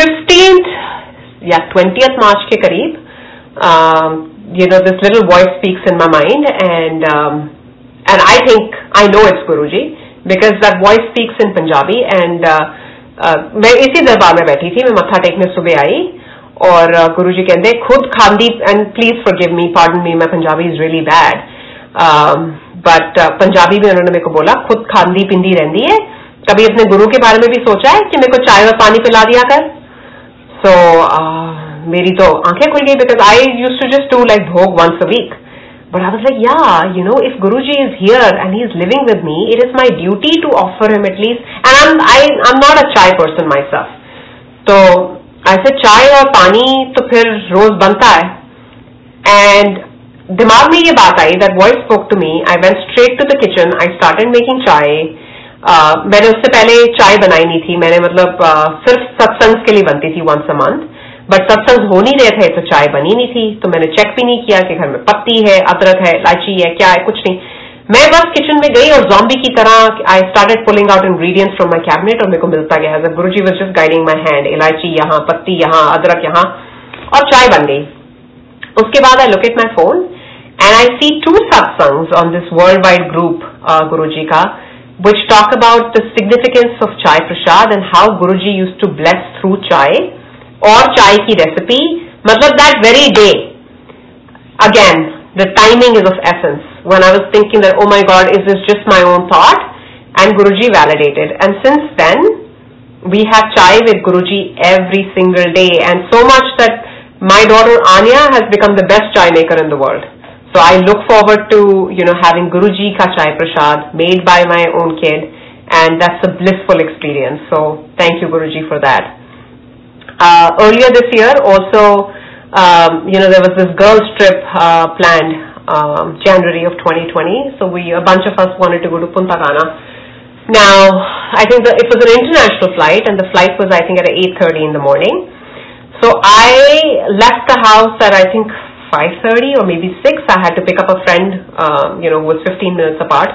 15th, yeah, 20th March ke kareeb, um, you know, this little voice speaks in my mind, and um, and I think I know it's Guruji because that voice speaks in Punjabi. And uh, uh, मैं इसी दरबार में बैठी थी मैं मत्था टेकने सुबह आई और uh, गुरु जी कहते खुद खांदी and please forgive me pardon me my Punjabi is really bad but Punjabi में उन्होंने मेरे को बोला खुद खांदी पिंदी रहती है कभी अपने गुरु के बारे में भी सोचा है कि मेरे को चाय और पानी पिला दिया कर सो so, uh, मेरी तो आँखें खुल गई because I used to just do like bhog once a week but I was like yeah you know if Guru ji is here and he is living with me it is my duty to offer him at least and I I am not a chai person my self तो ऐसे चाय और पानी तो फिर रोज बनता है and दिमाग में ये बात आई that voice book to me I went straight to the kitchen I start and making chai मैंने उससे पहले चाय बनाई नहीं थी मैंने मतलब uh, सिर्फ़ सत्संग के लिए बनती थी once a month but satsang हो नहीं रहे थे तो चाय बनी नहीं थी। तो मैंने चेक भी नहीं किया कि घर में पत्ती है, अदरक है, इलायची है, क्या है, कुछ नहीं। मैं बस किचन में गई और जॉम्बी की तरह I started pulling out ingredients from my cabinet और मेरे को मिलता गया। Guru ji was just guiding my hand इलायची यहाँ, पत्ती यहाँ, अदरक यहाँ, और चाय बन गई। उसके बाद I look at my phone and I see two satsangs on this world wide group Guru ji का which talk about the significance of chai prasad and how Guruji used to bless through chai or chai ki recipe. Matlab that very day. Again, the timing is of essence. when I was thinking that, oh my God, is this just my own thought? And Guruji validated. And since then, we have chai with Guruji every single day. And so much that my daughter Anya has become the best chai maker in the world. So I look forward to, you know, having Guruji ka chai prasad made by my own kid. And that's a blissful experience. So thank you, Guruji, for that. Uh, earlier this year, also, um, you know, there was this girls trip uh, planned um, January of 2020. So we, a bunch of us wanted to go to Punta Cana. Now, I think that it was an international flight, and the flight was, I think, at 8:30 in the morning. So I left the house at I think 5:30 or maybe 6. I had to pick up a friend, um, you know, who was 15 minutes apart.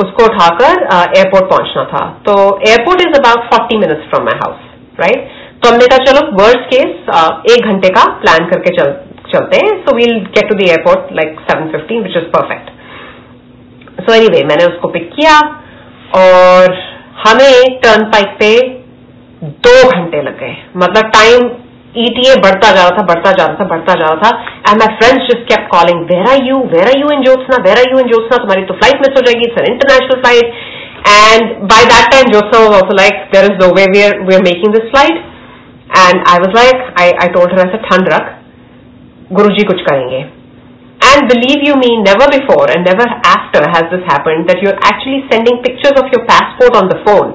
उसको उठाकर airport पहुंचना था तो airport is about 40 minutes from my house right तो हमने कहा चलो worst case एक घंटे का प्लान करके चल, चलते हैं। So we'll get to the airport like seven fifteen which is perfect so anyway मैंने उसको पिक किया और हमें टर्न पाइक पे दो घंटे लग गए। मतलब टाइम ईटीए बढ़ता जा रहा था, बढ़ता जा रहा था, बढ़ता जा रहा था। And my friends just kept calling where are you where are you in Jyotsna where are you in Jyotsna तुम्हारी तो फ़्लाइट मिस हो जाएगी sir international flight and by that time Jyotsna was also like there is the way we are we are making this flight and I was like I I told her ऐसा ठंड रख गुरु जी कुछ करेंगे and believe you me never before and never after has this happen that you are actually sending pictures of your passport on the phone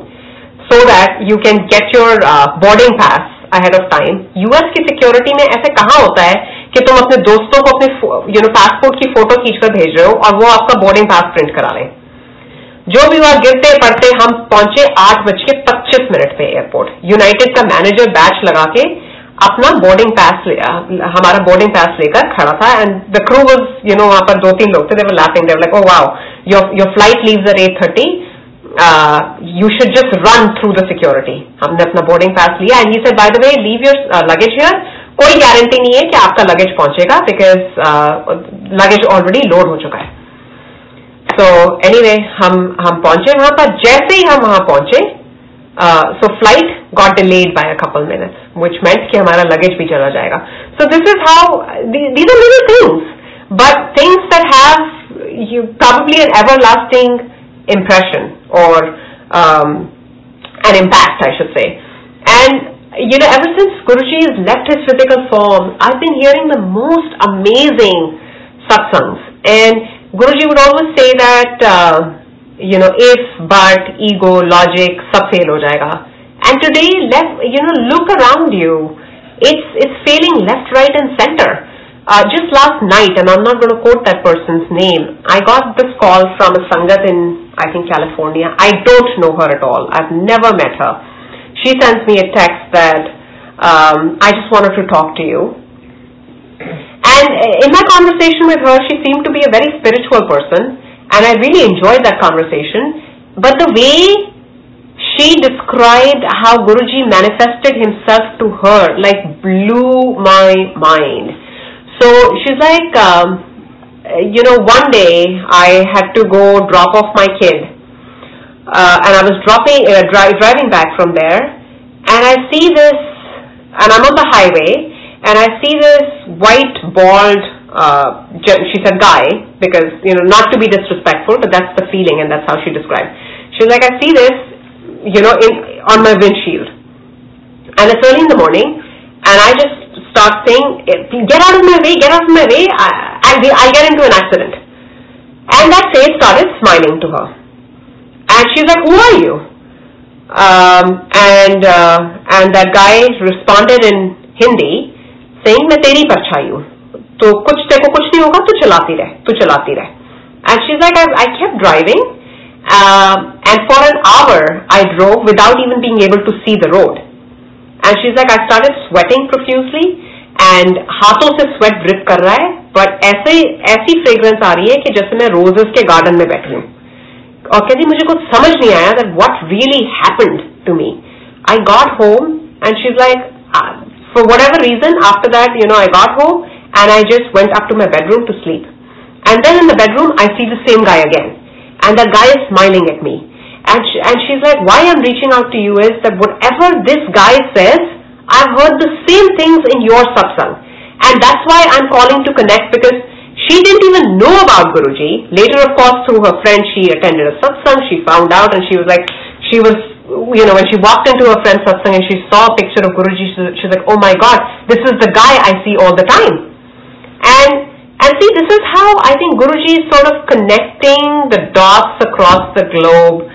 so that you can get your boarding pass ahead of time US की security में ऐसे कहाँ होता है कि तुम अपने दोस्तों को अपने यू नो पासपोर्ट की फ़ोटो खींचकर भेज रहे हो और वो आपका बोर्डिंग पास प्रिंट करा रहे हैं। जो भी हुआ गिरते पड़ते हम पहुँचे आठ बज के पच्चीस मिनट पे एयरपोर्ट। यूनाइटेड का मैनेजर बैच लगा के अपना बोर्डिंग पास हमारा बोर्डिंग पास लेकर खड़ा था and the crew was you know वहाँ पर दो तीन लोग थे they were laughing they were like oh wow your your flight leaves at at thirty you should just run through the security हमने अपना बोर्डिंग पास लिया and he said by the way leave your luggage here कोई guarantee नहीं है कि आपका luggage पहुंचेगा because luggage already load हो चुका है. सो so, एनी anyway, हम हम पहुँचे वहाँ पर जैसे ही हम वहाँ पहुँचे Uh, so flight got delayed by a couple minutes, which meant कि हमारा luggage भी चला जाएगा. So this is how these are little things, but things that have you probably an everlasting impression or um, an impact, I should say. And you know, ever since Guruji has left his physical form, I've been hearing the most amazing satsangs. And Guruji would always say that. Uh, you know, if, but, ego, logic, sub fail ho jayega. And today, left, you know, look around you. It's, it's failing left, right, and center. Uh, just last night, and I'm not going to quote that person's name, I got this call from a Sangat in, I think, California. I don't know her at all. I've never met her. She sends me a text that, um, I just wanted to talk to you. And in my conversation with her, she seemed to be a very spiritual person and I really enjoyed that conversation. But the way she described how Guruji manifested himself to her, like, blew my mind. So she's like, um, you know, one day I had to go drop off my kid. Uh, and I was dropping, uh, dri- driving back from there, and I see this, and I'm on the highway, and I see this white, bald, uh, she said guy because you know not to be disrespectful, but that's the feeling and that's how she described. She was like, I see this, you know, in on my windshield, and it's early in the morning, and I just start saying, "Get out of my way! Get out of my way! I, I, I'll get into an accident." And that face started smiling to her, and she's like, "Who are you?" Um, and uh, and that guy responded in Hindi, सही मैं तेरी परछाई हूँ। तो कुछ तेरे को कुछ नहीं होगा, तू चलाती रह, तू चलाती रह. And she's like I I kept driving and for an hour I drove without even being able to see the road and she's like I start sweating profusely and हाथों से स्वेट ड्रिप कर रहा है but ऐसे, ऐसी fragrance आ रही है कि जैसे मैं रोजेस के गार्डन में बैठी हूँ. और कहती, मुझे कुछ समझ नहीं आया that what really happened to me I got home and she is like for whatever reason, after that, you know, I got home and I just went up to my bedroom to sleep. And then in the bedroom, I see the same guy again. And that guy is smiling at me. And, she, and she's like, why I'm reaching out to you is that whatever this guy says, I've heard the same things in your satsang. And that's why I'm calling to connect because she didn't even know about Guruji. Later, of course, through her friend, she attended a satsang. She found out and she was like, she was, you know, when she walked into her friend's satsang and she saw a picture of Guruji, she, she's like, oh my God, this is the guy I see all the time. And and see, this is how I think Guruji is sort of connecting the dots across the globe.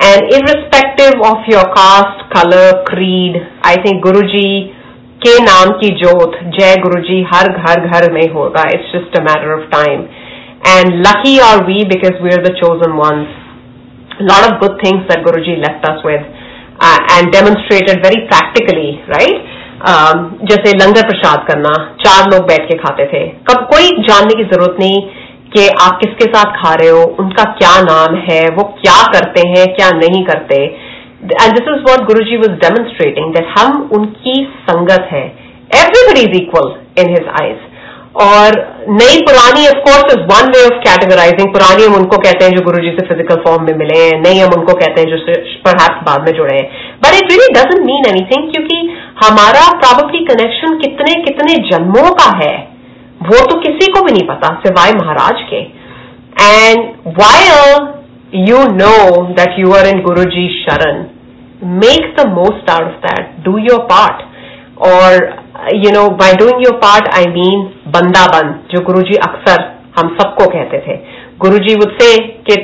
And irrespective of your caste, color, creed, I think Guruji ke naam ki jyot, Jai Guruji, har ghar ghar mein hoga. It's just a matter of time. And lucky are we because we're the chosen ones. A lot of good things that Guruji left us with uh, and demonstrated very practically, right? जैसे लंगर प्रसाद करना चार लोग बैठ के खाते थे। कब कोई जानने की ज़रूरत नहीं कि आप किसके साथ खा रहे हो उनका क्या नाम है वो क्या करते हैं क्या नहीं करते। And this is what Guru ji was demonstrating that हम उनकी संगत है। Everybody is equal in his eyes और नई पुरानी of course is one way of categorising पुरानी हम उनको कहते हैं जो गुरु जी से फ़िज़िकल फॉर्म में मिले हैं, नई हम उनको कहते हैं जो पर बाद में जुड़े हैं. But it really doesn't mean anything क्योंकि हमारा प्रॉबली कनेक्शन कितने कितने जन्मों का है, वो तो किसी को भी नहीं पता, सिवाय महाराज के. And why you know that you are in Guru ji शरण make the most out of that do your part और You know by doing your part I mean बंदा बंद जो गुरुजी अक्सर हम सबको कहते थे गुरुजी मुझसे कि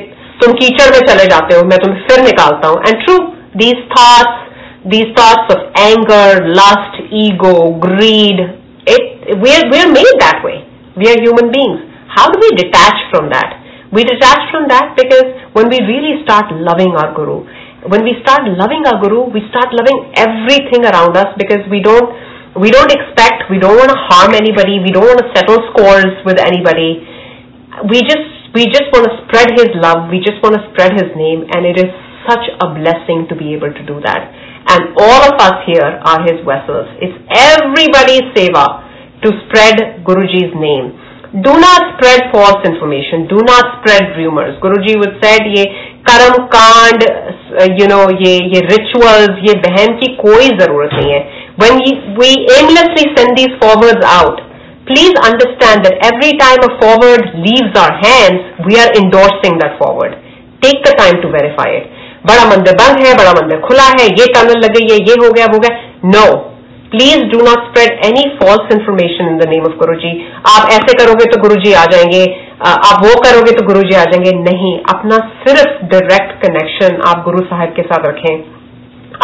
तुम कीचड़ में चले जाते हो मैं तुम्हें फिर निकालता हूं and through these thoughts these thoughts of anger, lust, ego, greed, it, we're, we're made that way. We are human beings. How do we detach from that? We detach from that because when we really start loving our Guru, when we start loving our Guru, we start loving everything around us because we don't we don't expect, we don't want to harm anybody, we don't want to settle scores with anybody. We just, we just want to spread His love, we just want to spread His name, and it is such a blessing to be able to do that. And all of us here are His vessels. It's everybody's seva to spread Guruji's name. Do not spread false information. Do not spread rumors. Guruji would said, ये कर्म कांड you know ये ये rituals ये बहन की कोई जरूरत नहीं है when we aimlessly send these forwards out, please understand that every time a forward leaves our hands, we are endorsing that forward. Take the time to verify it. बड़ा मंदिर बंद है बड़ा मंदिर खुला है ये टनल लग गई है ये हो गया हो गया no please do not spread any false information in the name of Guru ji आप ऐसे करोगे तो गुरु जी आ जाएँगे आप वो करोगे तो गुरु जी आ जाएँगे नहीं अपना सिर्फ़ डायरेक्ट कनेक्शन आप गुरु साहब के साथ रखें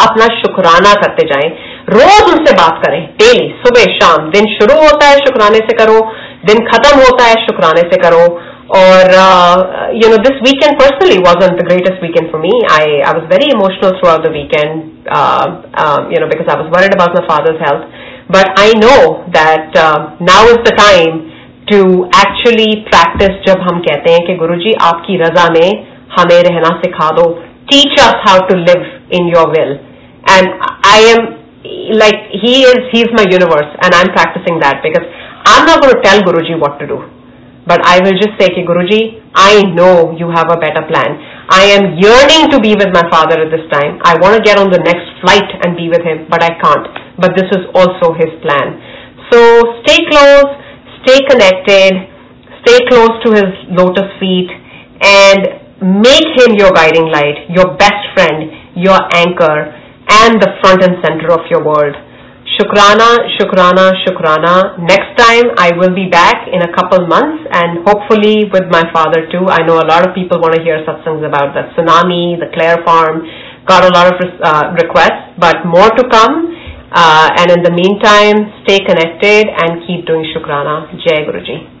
अपना शुक्राना करते जाएँ। रोज उनसे बात करें। डेली, सुबह, शाम, दिन शुरू होता है शुक्राने से करो, दिन खत्म होता है शुक्राने से करो। और you know this weekend personally was the greatest weekend for me I I was very emotional throughout the weekend you know because I was worried about my father's health but I know that now is the time to actually practise जब हम कहते हैं कि गुरु जी आपकी रजा में हमें रहना सिखा दो। Teach us how to live in your will. And I am like he is he's my universe and I'm practicing that because I'm not going to tell Guruji what to do. But I will just say, Guruji, I know you have a better plan. I am yearning to be with my father at this time. I want to get on the next flight and be with him, but I can't. But this is also his plan. So stay close, stay connected, stay close to his lotus feet, and make him your guiding light, your best friend, your anchor and the front and center of your world. Shukrana, Shukrana, Shukrana. Next time I will be back in a couple months and hopefully with my father too. I know a lot of people want to hear satsangs about the tsunami, the Clare farm. Got a lot of uh, requests, but more to come. Uh, and in the meantime, stay connected and keep doing Shukrana. Jai Guruji.